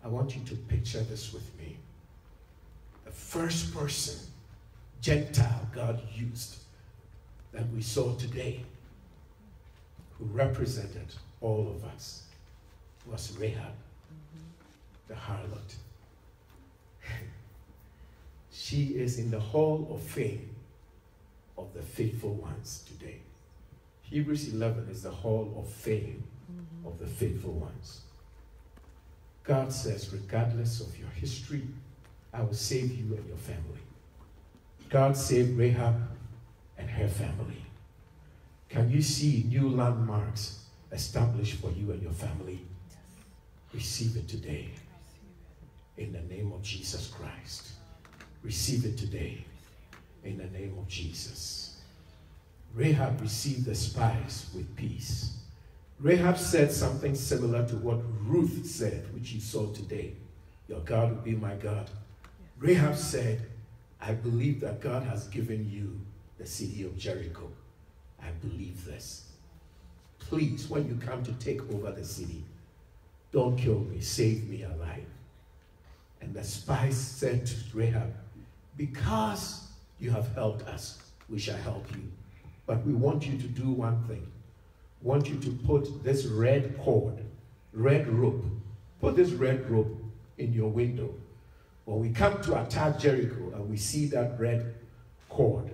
I want you to picture this with me. The first person Gentile God used that we saw today, who represented all of us, was Rahab, the harlot. she is in the hall of fame of the faithful ones today. Hebrews 11 is the hall of fame mm-hmm. of the faithful ones. God says, regardless of your history, I will save you and your family. God saved Rahab and her family. Can you see new landmarks established for you and your family? Receive it today. In the name of Jesus Christ. Receive it today. In the name of Jesus. Rahab received the spies with peace. Rahab said something similar to what Ruth said, which you saw today. Your God will be my God. Rahab said, I believe that God has given you the city of Jericho. I believe this. Please, when you come to take over the city, don't kill me. Save me alive. And the spies said to Rahab, Because you have helped us, we shall help you. But we want you to do one thing. We want you to put this red cord, red rope, put this red rope in your window. When we come to attack Jericho and we see that red cord,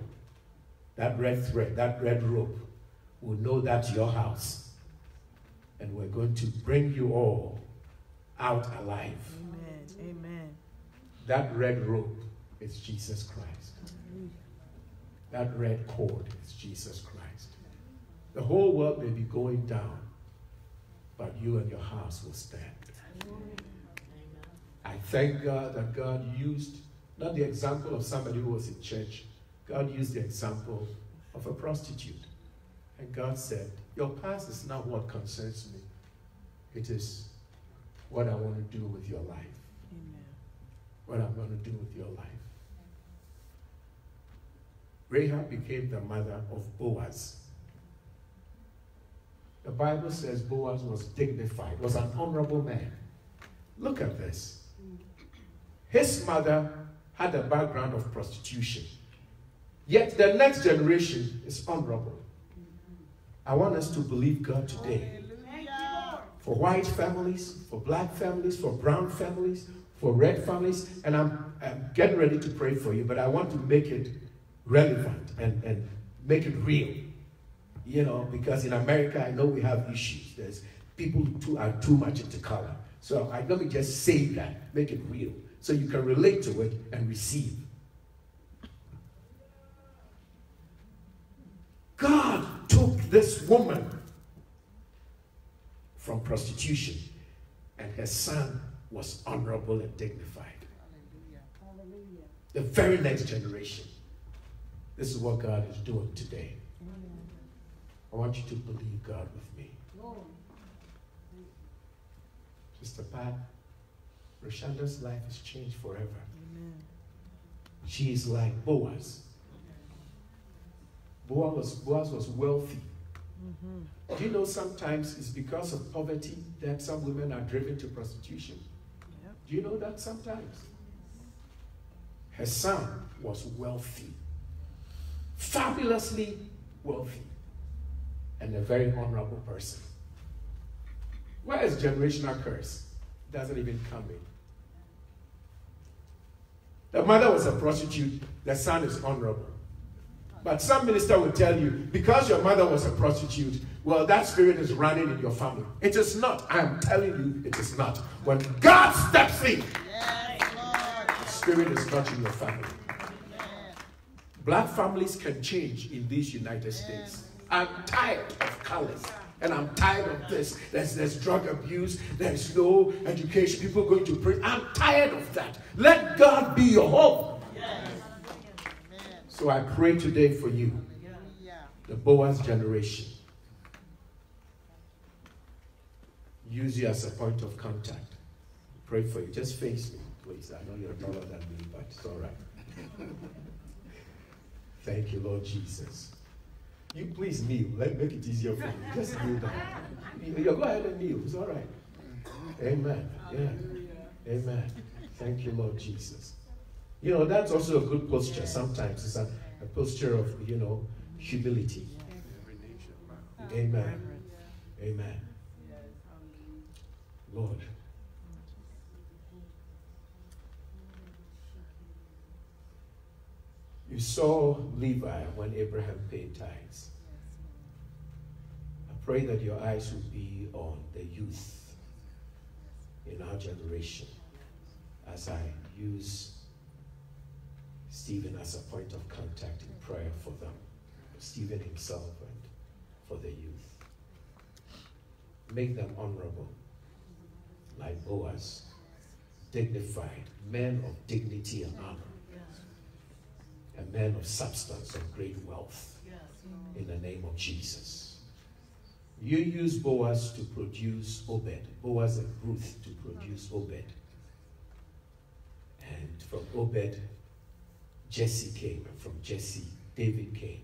that red thread, that red rope, we'll know that's your house. And we're going to bring you all out alive. Amen. Amen. That red rope is Jesus Christ. That red cord is Jesus Christ. The whole world may be going down, but you and your house will stand. I thank God that God used not the example of somebody who was in church, God used the example of a prostitute. And God said, Your past is not what concerns me, it is what I want to do with your life. Amen. What I'm going to do with your life. Rahab became the mother of Boaz. The Bible says Boaz was dignified, was an honorable man. Look at this. His mother had a background of prostitution. Yet the next generation is honorable. I want us to believe God today for white families, for black families, for brown families, for red families. And I'm, I'm getting ready to pray for you, but I want to make it relevant and, and make it real. You know, because in America, I know we have issues. There's people who are too much into color. So I, let me just say that, make it real, so you can relate to it and receive. God took this woman from prostitution, and her son was honorable and dignified. Hallelujah. The very next generation. This is what God is doing today. I want you to believe God with me. Sister Pat, Roshanda's life has changed forever. Amen. She is like Boaz. Boaz was, Boaz was wealthy. Mm-hmm. Do you know sometimes it's because of poverty that some women are driven to prostitution? Yep. Do you know that sometimes? Her son was wealthy, fabulously wealthy, and a very honorable person. Where is generational curse? Doesn't even come in. The mother was a prostitute, the son is honorable. But some minister will tell you, because your mother was a prostitute, well, that spirit is running in your family. It is not. I am telling you, it is not. When God steps in, Yes, the spirit is not in your family. Black families can change in these United States. I'm tired of colors. And I'm tired of this. There's, there's drug abuse. There's no education. People going to prison. I'm tired of that. Let God be your hope. So I pray today for you, the Boaz generation. Use you as a point of contact. Pray for you. Just face me, please. I know you're taller than me, but it's all right. Thank you, Lord Jesus. You please kneel. Let make it easier for you. Just kneel down. You, go ahead and kneel. It's all right. Amen. Yeah. Amen. Thank you, Lord Jesus. You know, that's also a good posture sometimes. It's a, a posture of, you know, humility. Amen. Amen. Lord. You saw Levi when Abraham paid tithes. I pray that your eyes will be on the youth in our generation as I use Stephen as a point of contact in prayer for them, Stephen himself and for the youth. Make them honorable, like Boaz, dignified, men of dignity and honor, and man of substance, of great wealth, in the name of Jesus. You use Boaz to produce Obed, Boaz and Ruth to produce Obed. And from Obed, Jesse came, and from Jesse, David came,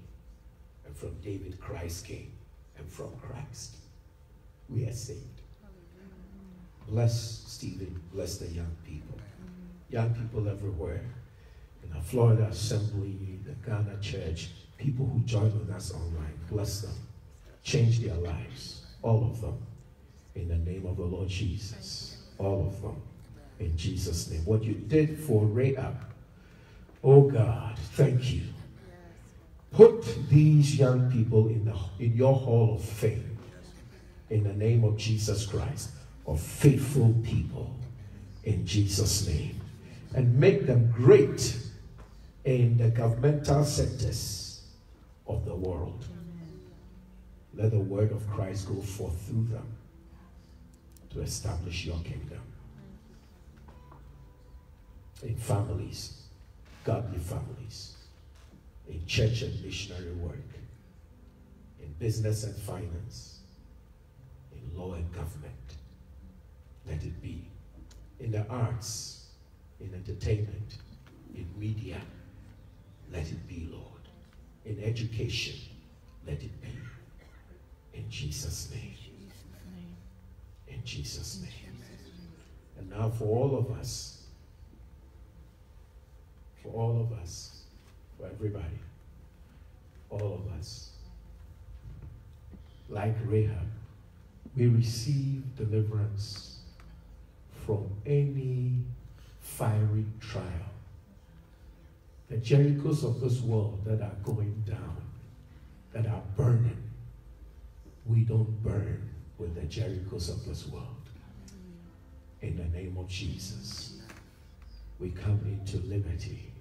and from David, Christ came, and from Christ, we are saved. Bless Stephen, bless the young people. young people everywhere, our Florida Assembly, the Ghana Church, people who join with us online. Bless them. Change their lives. All of them. In the name of the Lord Jesus. All of them. In Jesus' name. What you did for Rahab, oh God, thank you. Put these young people in, the, in your hall of fame. In the name of Jesus Christ. Of faithful people. In Jesus' name. And make them great in the governmental sectors of the world. Let the word of Christ go forth through them to establish your kingdom. In families, godly families, in church and missionary work, in business and finance, in law and government. Let it be. In the arts, in entertainment, in media, let it be, Lord. In education, let it be. In Jesus' name. In Jesus' name. And now for all of us, for all of us, for everybody, all of us, like Rahab, we receive deliverance from any fiery trial. The Jerichos of this world that are going down, that are burning, we don't burn with the Jerichos of this world. In the name of Jesus, we come into liberty.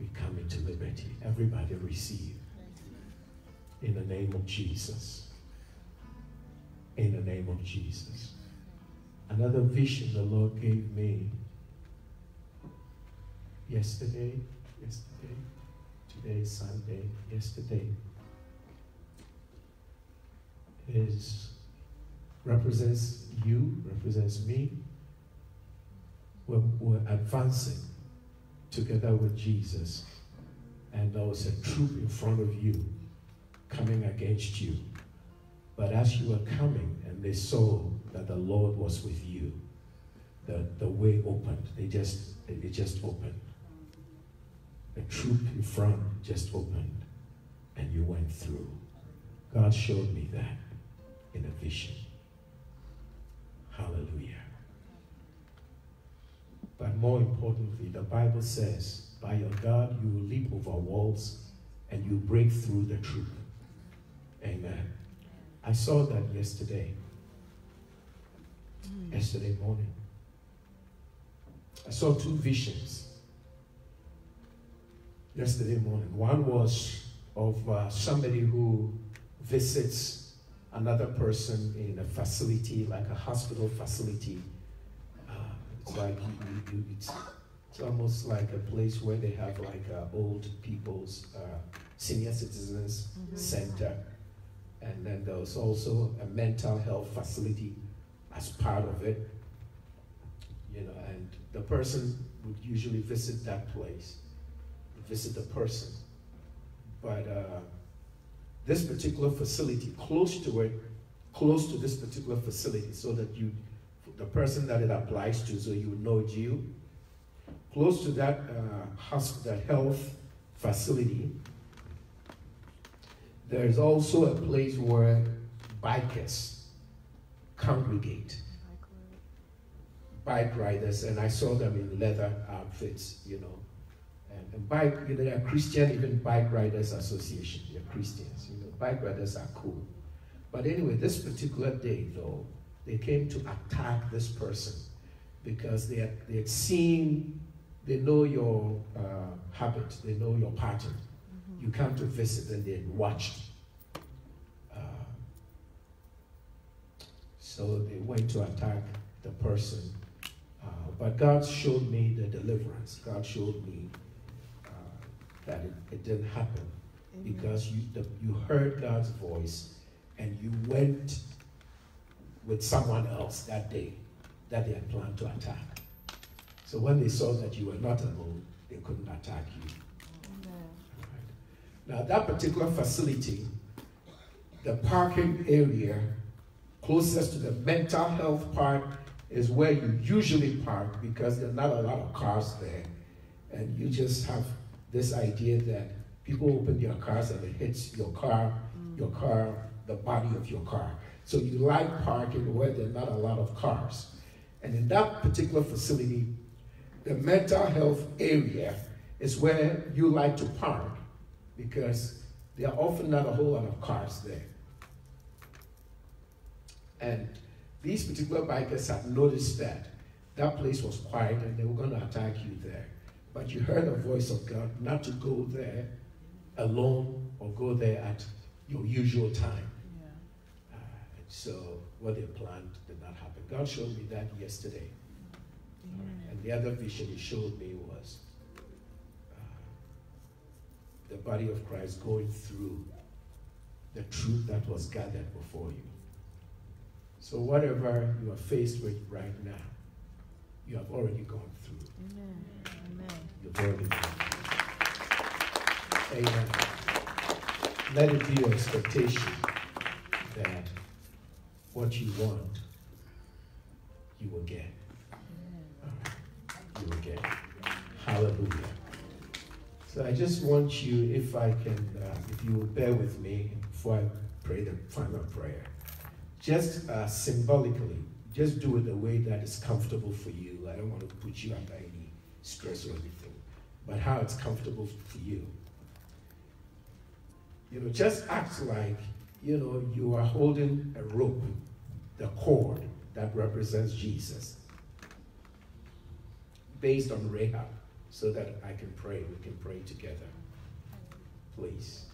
We come into liberty. Everybody receive. In the name of Jesus. In the name of Jesus. Another vision the Lord gave me yesterday, yesterday, today Sunday, yesterday is represents you, represents me. We're, we're advancing together with Jesus, and there was a troop in front of you coming against you. But as you were coming and they saw that the Lord was with you, the, the way opened. They just it just opened. The troop in front just opened and you went through. God showed me that in a vision. Hallelujah. But more importantly, the Bible says, by your God you will leap over walls and you break through the troop. Amen. I saw that yesterday. Mm. Yesterday morning. I saw two visions yesterday morning. One was of uh, somebody who visits another person in a facility, like a hospital facility. Uh, it's like you, you, it's, it's almost like a place where they have like uh, old people's uh, senior citizens center, and then there was also a mental health facility as part of it. You know, and the person would usually visit that place, visit the person, but. Uh, this particular facility, close to it, close to this particular facility, so that you, the person that it applies to, so you know it's you. Close to that uh, hospital, health facility, there is also a place where bikers congregate. Bike riders, and I saw them in leather outfits, you know. And, and bike, you know, they are Christian, even Bike Riders Association. They're Christians, you know. Bike riders are cool. But anyway, this particular day, though, they came to attack this person because they had, they had seen, they know your uh, habit, they know your pattern. You come to visit and they had watched. Uh, so they went to attack the person. Uh, but God showed me the deliverance. God showed me that it, it didn't happen because you, the, you heard God's voice and you went with someone else that day that they had planned to attack. So when they saw that you were not alone, they couldn't attack you. Now, that particular facility, the parking area closest to the mental health part is where you usually park because there are not a lot of cars there. And you just have this idea that people open their cars and it hits your car, mm. your car, the body of your car. So you like parking where there are not a lot of cars. And in that particular facility, the mental health area is where you like to park because there are often not a whole lot of cars there. And these particular bikers had noticed that that place was quiet and they were going to attack you there. But you heard the voice of God not to go there alone or go there at your usual time. Yeah. Uh, and so what they planned did not happen. God showed me that yesterday. And the other vision he showed me was uh, the body of Christ going through the truth that was gathered before you. So, whatever you are faced with right now, you have already gone through. Amen. Amen. You've already gone through. Amen. Let it be your expectation that what you want, you will get. you will get. Hallelujah. So I just want you, if I can, uh, if you will bear with me before I pray the final prayer, just uh, symbolically, just do it the way that is comfortable for you. I don't want to put you under any stress or anything, but how it's comfortable for you. You know, just act like, you know, you are holding a rope, the cord that represents Jesus based on Rahab so that I can pray. We can pray together. Please.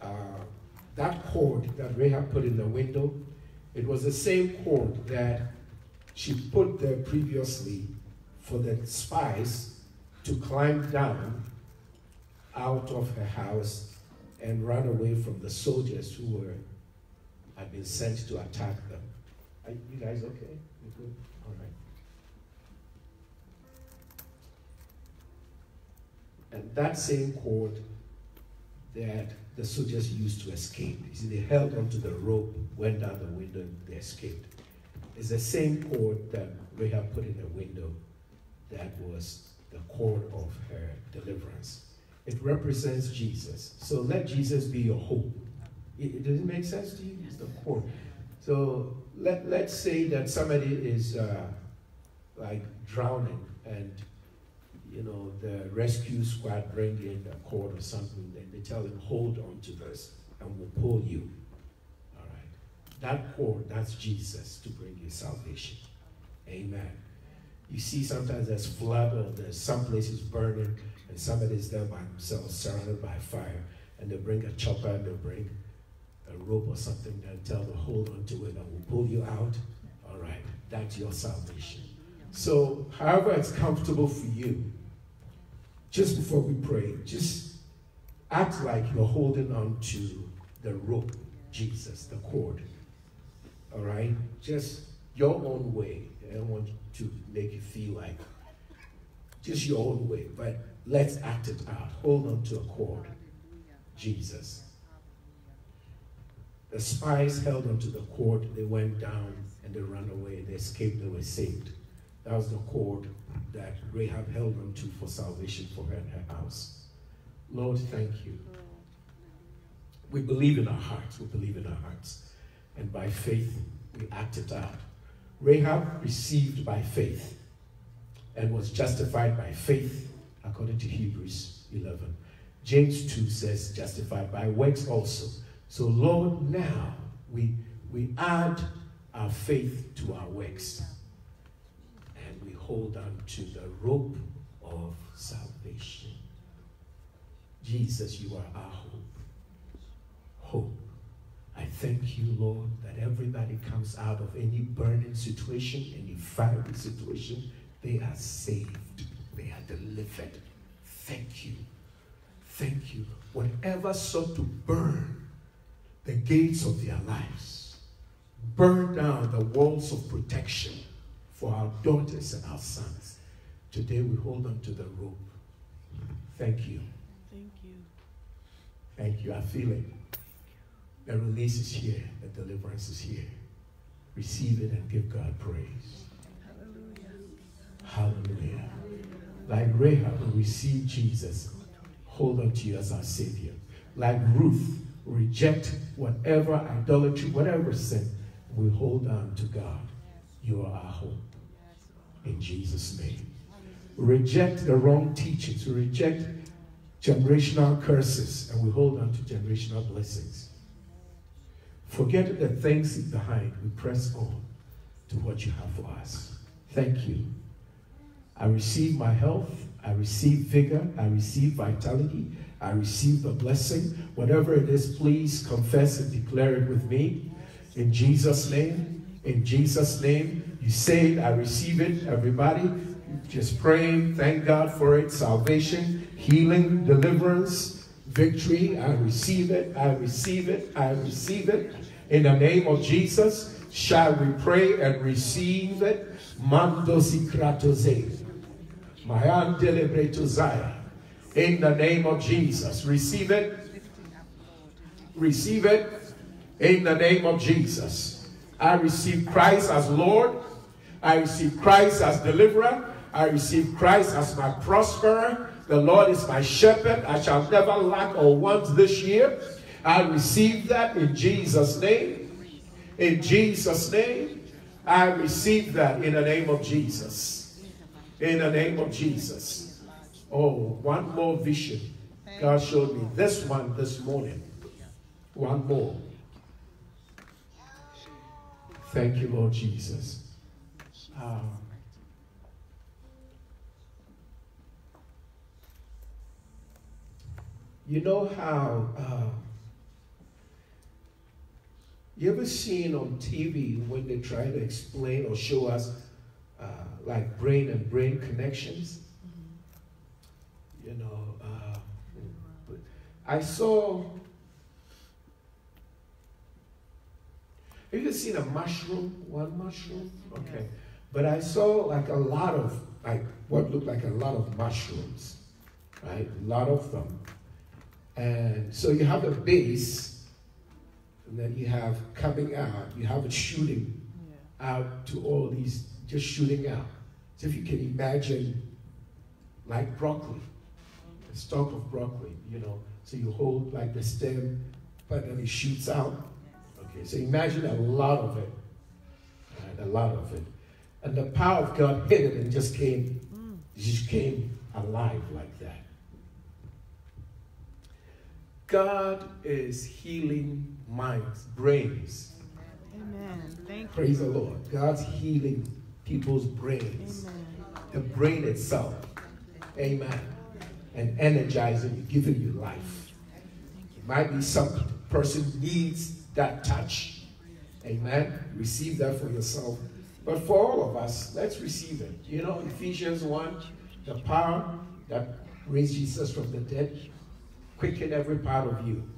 Uh, that cord that Rahab put in the window, it was the same cord that she put there previously for the spies to climb down out of her house and run away from the soldiers who were had been sent to attack them. Are you guys okay? You good? All right. And that same cord that the soldiers used to escape. You see, they held onto the rope, went down the window, they escaped. It's the same cord that Rahab put in the window that was the cord of her deliverance. It represents Jesus. So let Jesus be your hope. It, it doesn't make sense to you? It's the cord. So let, let's say that somebody is uh, like drowning and you know, the rescue squad bring in a cord or something, then they tell him, hold on to this, and we'll pull you. All right. That cord, that's Jesus to bring you salvation. Amen. You see, sometimes there's flood there's some places burning, and somebody's there by themselves, surrounded by fire, and they bring a chopper and they bring a rope or something and tell them, hold on to it, and we'll pull you out. All right. That's your salvation. So, however it's comfortable for you, just before we pray, just act like you're holding on to the rope, Jesus, the cord. All right? Just your own way. I don't want to make you feel like just your own way, but let's act it out. Hold on to a cord, Jesus. The spies held onto the cord, they went down and they ran away, they escaped, they were saved. That was the cord that Rahab held on to for salvation for her and her house. Lord, thank you. We believe in our hearts. We believe in our hearts. And by faith, we act it out. Rahab received by faith and was justified by faith, according to Hebrews 11. James 2 says, justified by works also. So, Lord, now we, we add our faith to our works and we hold on to the rope of salvation. Jesus, you are our hope. Hope. I thank you, Lord, that everybody comes out of any burning situation, any fiery situation, they are saved, they are delivered. Thank you. Thank you. Whatever sought to burn the gates of their lives, burn down the walls of protection for our daughters and our sons. Today we hold on to the rope. Thank you. Thank you. Thank you. I feel it. The release is here. The deliverance is here. Receive it and give God praise. Hallelujah. Hallelujah. Like Rahab who received Jesus, hold on to you as our Savior. Like Ruth, reject whatever idolatry, whatever sin, we hold on to God. You are our hope. In Jesus' name. Reject the wrong teachings. We reject generational curses and we hold on to generational blessings. Forget the things behind. We press on to what you have for us. Thank you. I receive my health. I receive vigor. I receive vitality. I receive the blessing. Whatever it is, please confess and declare it with me. In Jesus' name. In Jesus' name. You say it, I receive it. Everybody, just praying. Thank God for it. Salvation, healing, deliverance, victory. I receive it. I receive it. I receive it. In the name of Jesus, shall we pray and receive it? Mandosi kratoze. Mayan delebretozaya. In the name of Jesus, receive it. Receive it. In the name of Jesus. I receive Christ as Lord. I receive Christ as deliverer. I receive Christ as my prosperer. The Lord is my shepherd. I shall never lack or want this year. I receive that in Jesus' name. In Jesus' name. I receive that in the name of Jesus. In the name of Jesus. Oh, one more vision. God showed me this one this morning. One more. Thank you, Lord Jesus. Um, you know how uh, you ever seen on TV when they try to explain or show us uh, like brain and brain connections? You know, uh, I saw. Have you seen a mushroom? One mushroom? Okay. But I saw like a lot of, like what looked like a lot of mushrooms, right? A lot of them. And so you have a base, and then you have coming out, you have it shooting out to all these, just shooting out. So if you can imagine, like broccoli, the stalk of broccoli, you know, so you hold like the stem, but then it shoots out. Okay, so imagine a lot of it, right? a lot of it. And the power of God hit it and just came, mm. just came alive like that. God is healing minds, brains. Amen. Thank you. Praise the Lord. God's healing people's brains. Amen. The brain itself. Amen. And energizing you, giving you life. It might be some person needs that touch. Amen. Receive that for yourself. But for all of us, let's receive it. You know, Ephesians 1, the power that raised Jesus from the dead, quicken every part of you.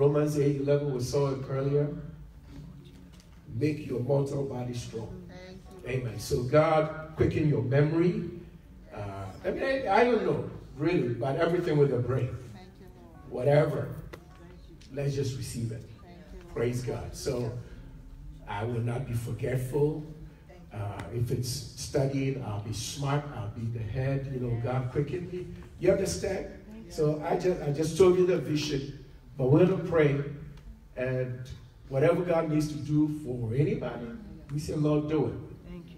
Romans 8, 11, we saw it earlier. Make your mortal body strong. Amen. So God quicken your memory. Uh, I mean, I, I don't know really, but everything with the brain, whatever. Let's just receive it. Praise God. So I will not be forgetful. Uh, if it's studying, I'll be smart. I'll be the head. You know, God quicken me. You understand? So I just I just told you the vision, but we're gonna pray, and whatever God needs to do for anybody, we say, Lord, do it. Thank you.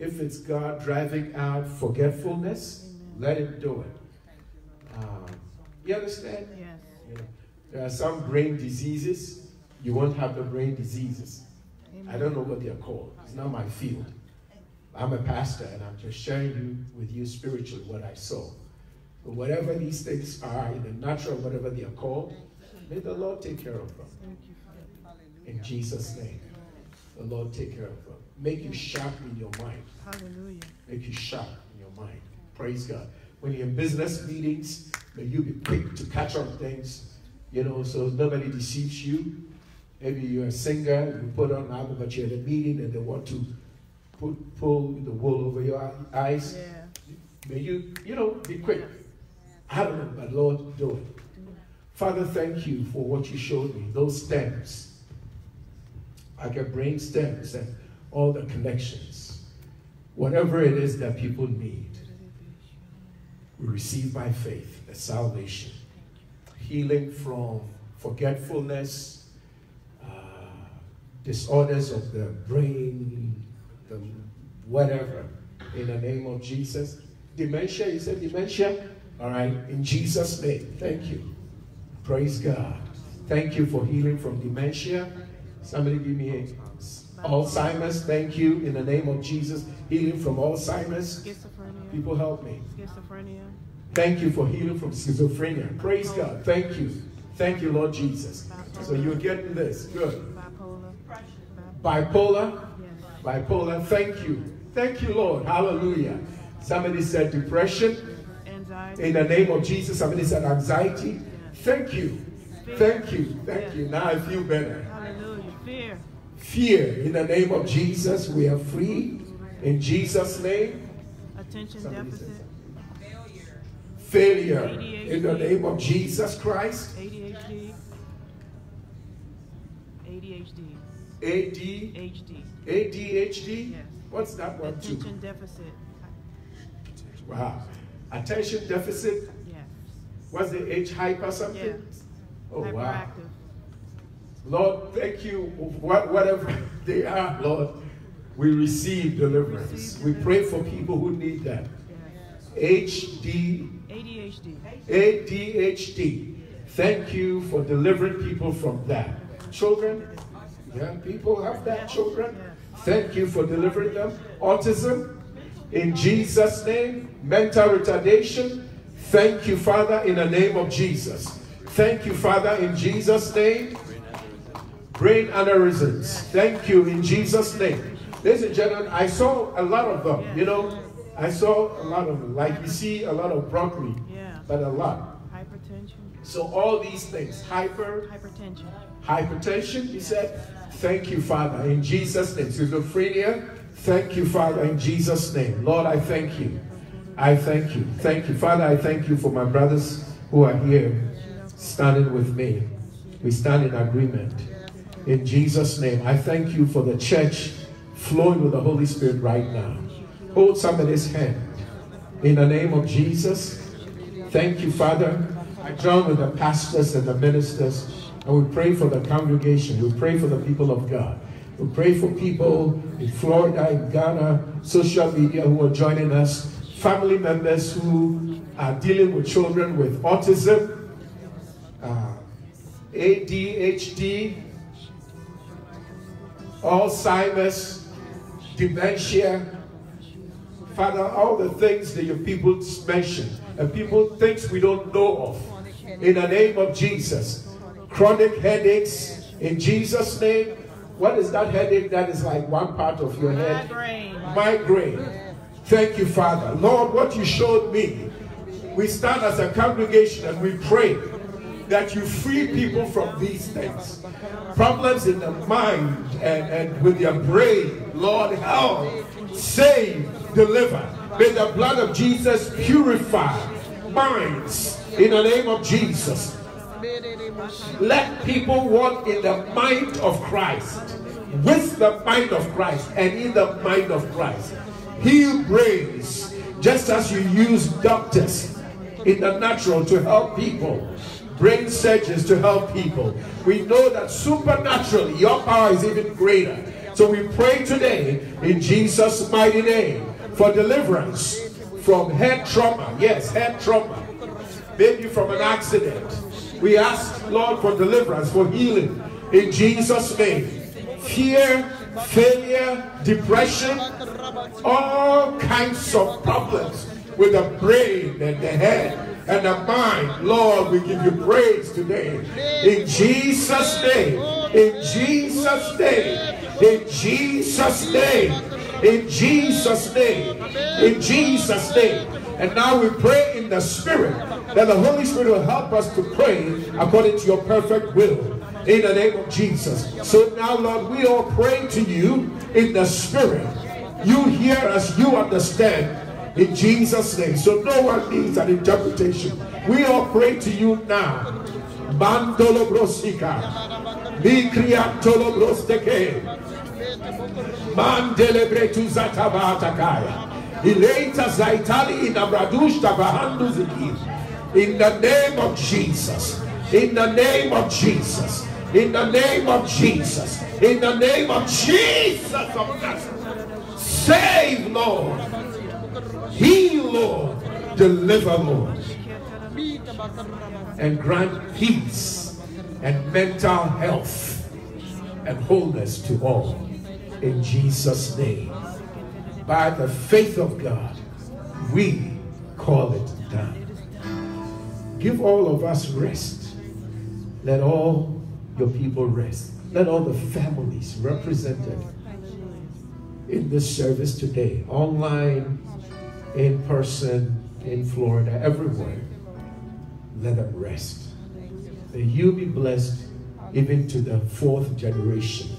If it's God driving out forgetfulness, let Him do it. Um, you understand? Yes. There are some brain diseases. You won't have the brain diseases. I don't know what they are called. It's not my field. I'm a pastor, and I'm just sharing you with you spiritually what I saw. But whatever these things are in the natural, whatever they are called, may the Lord take care of them. Thank you, Father. In Jesus' name, the Lord take care of them. Make you sharp in your mind. Hallelujah. Make you sharp in your mind. Praise God. When you're in business meetings, may you be quick to catch on things, you know, so nobody deceives you. Maybe you're a singer, you put on an album, but you're at a meeting and they want to put, pull the wool over your eyes. Yeah. May you, you know, be quick. I don't know, but Lord, do it. Father, thank you for what you showed me, those stems. I get brain stems and all the connections. Whatever it is that people need, we receive by faith the salvation, healing from forgetfulness, uh, disorders of the brain, the whatever, in the name of Jesus. Dementia, you said dementia? All right, in Jesus' name, thank you. Praise God. Thank you for healing from dementia. Somebody give me a Alzheimer's. Thank you in the name of Jesus. Healing from Alzheimer's. Schizophrenia. People help me. Schizophrenia. Thank you for healing from schizophrenia. Praise God. Thank you. Thank you, Lord Jesus. So you're getting this. Good. Bipolar. Bipolar. Bipolar. Thank you. Thank you, Lord. Hallelujah. Somebody said depression. Anxiety. In the name of Jesus. Somebody said anxiety. Thank you. Thank you. Thank you. Now I feel better. Hallelujah. Fear. Fear. In the name of Jesus, we are free. In Jesus' name. Attention Somebody deficit. said Failure. In the name of Jesus Christ. ADHD. ADHD. AD. HD. ADHD. Yes. What's that one too? Attention deficit. Wow. Attention deficit. What's the H hyper something? Yes. Oh wow. Lord, thank you. What, whatever they are, Lord, we receive deliverance. Receive We pray for people who need that. Yes. HD, ADHD. ADHD. Thank you for delivering people from that. Children, young people have that. Children, thank you for delivering them. Autism, in Jesus' name. Mental retardation, thank you, Father, in the name of Jesus. Thank you, Father, in Jesus' name. Brain aneurysms, thank you, in Jesus' name. Ladies and gentlemen, I saw a lot of them. You know, I saw a lot of them. Like you see a lot of broccoli, but a lot. Hypertension. So all these things, hyper, Hypertension. hypertension, he said, thank you, Father, in Jesus' name. Schizophrenia, thank you, Father, in Jesus' name. Lord, I thank you. I thank you. Thank you. Father, I thank you for my brothers who are here standing with me. We stand in agreement. In Jesus' name, I thank you for the church flowing with the Holy Spirit right now. Hold somebody's hand. In the name of Jesus, thank you, Father. I join with the pastors and the ministers, and we pray for the congregation. We pray for the people of God. We pray for people in Florida, in Ghana, social media who are joining us, family members who are dealing with children with autism, uh, ADHD, Alzheimer's, dementia. Father, all the things that your people mention, and people things we don't know of. In the name of Jesus. Chronic headaches, in Jesus' name. What is that headache that is like one part of your head? Migraine. Migraine. Thank you, Father. Lord, what you showed me, we stand as a congregation and we pray that you free people from these things. Problems in the mind and, and with your brain, Lord, help, save, deliver. May the blood of Jesus purify minds in the name of Jesus. Let people walk in the mind of Christ, with the mind of Christ, and in the mind of Christ. Heal brains, just as you use doctors in the natural to help people, brain surgeons to help people. We know that supernaturally your power is even greater. So we pray today in Jesus' mighty name for deliverance from head trauma. Yes, head trauma. Maybe from an accident. We ask, Lord, for deliverance, for healing in Jesus' name. Fear, failure, depression, all kinds of problems with the brain and the head and the mind. Lord, we give you praise today. In Jesus' name. In Jesus' name. In Jesus' name. In Jesus' name. In Jesus' name. And now we pray in the Spirit that the Holy Spirit will help us to pray according to your perfect will. In the name of Jesus. So now, Lord, we all pray to you in the Spirit. You hear us, you understand in Jesus' name. So no one needs an interpretation. We all pray to you now. Bandolo brosika. Mikriantolo brosteke. Tu zatabatakaya. Ileta zaitali inabradush tabahandu ziki. In the name of Jesus. In the name of Jesus. In the name of Jesus. In the name of Jesus of. Save, Lord. Heal, Lord. Deliver, Lord. And grant peace and mental health and wholeness to all. In Jesus' name. By the faith of God, we call it done. Give all of us rest. Let all your people rest. Let all the families represented in this service today, online, in person, in Florida, everywhere, let them rest. May you be blessed even to the fourth generation.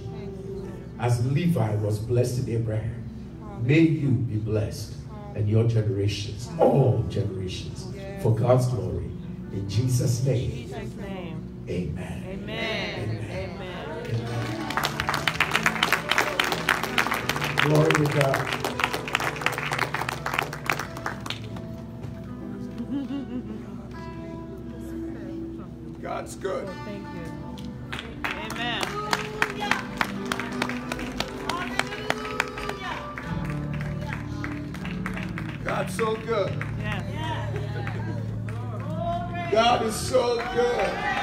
As Levi was blessed in Abraham, may you be blessed and your generations, all generations, for God's glory. In Jesus' name, Jesus' name. amen. Amen. Amen. Glory to God. God's good. Thank you. Amen. God's so good. Yes. God is so good.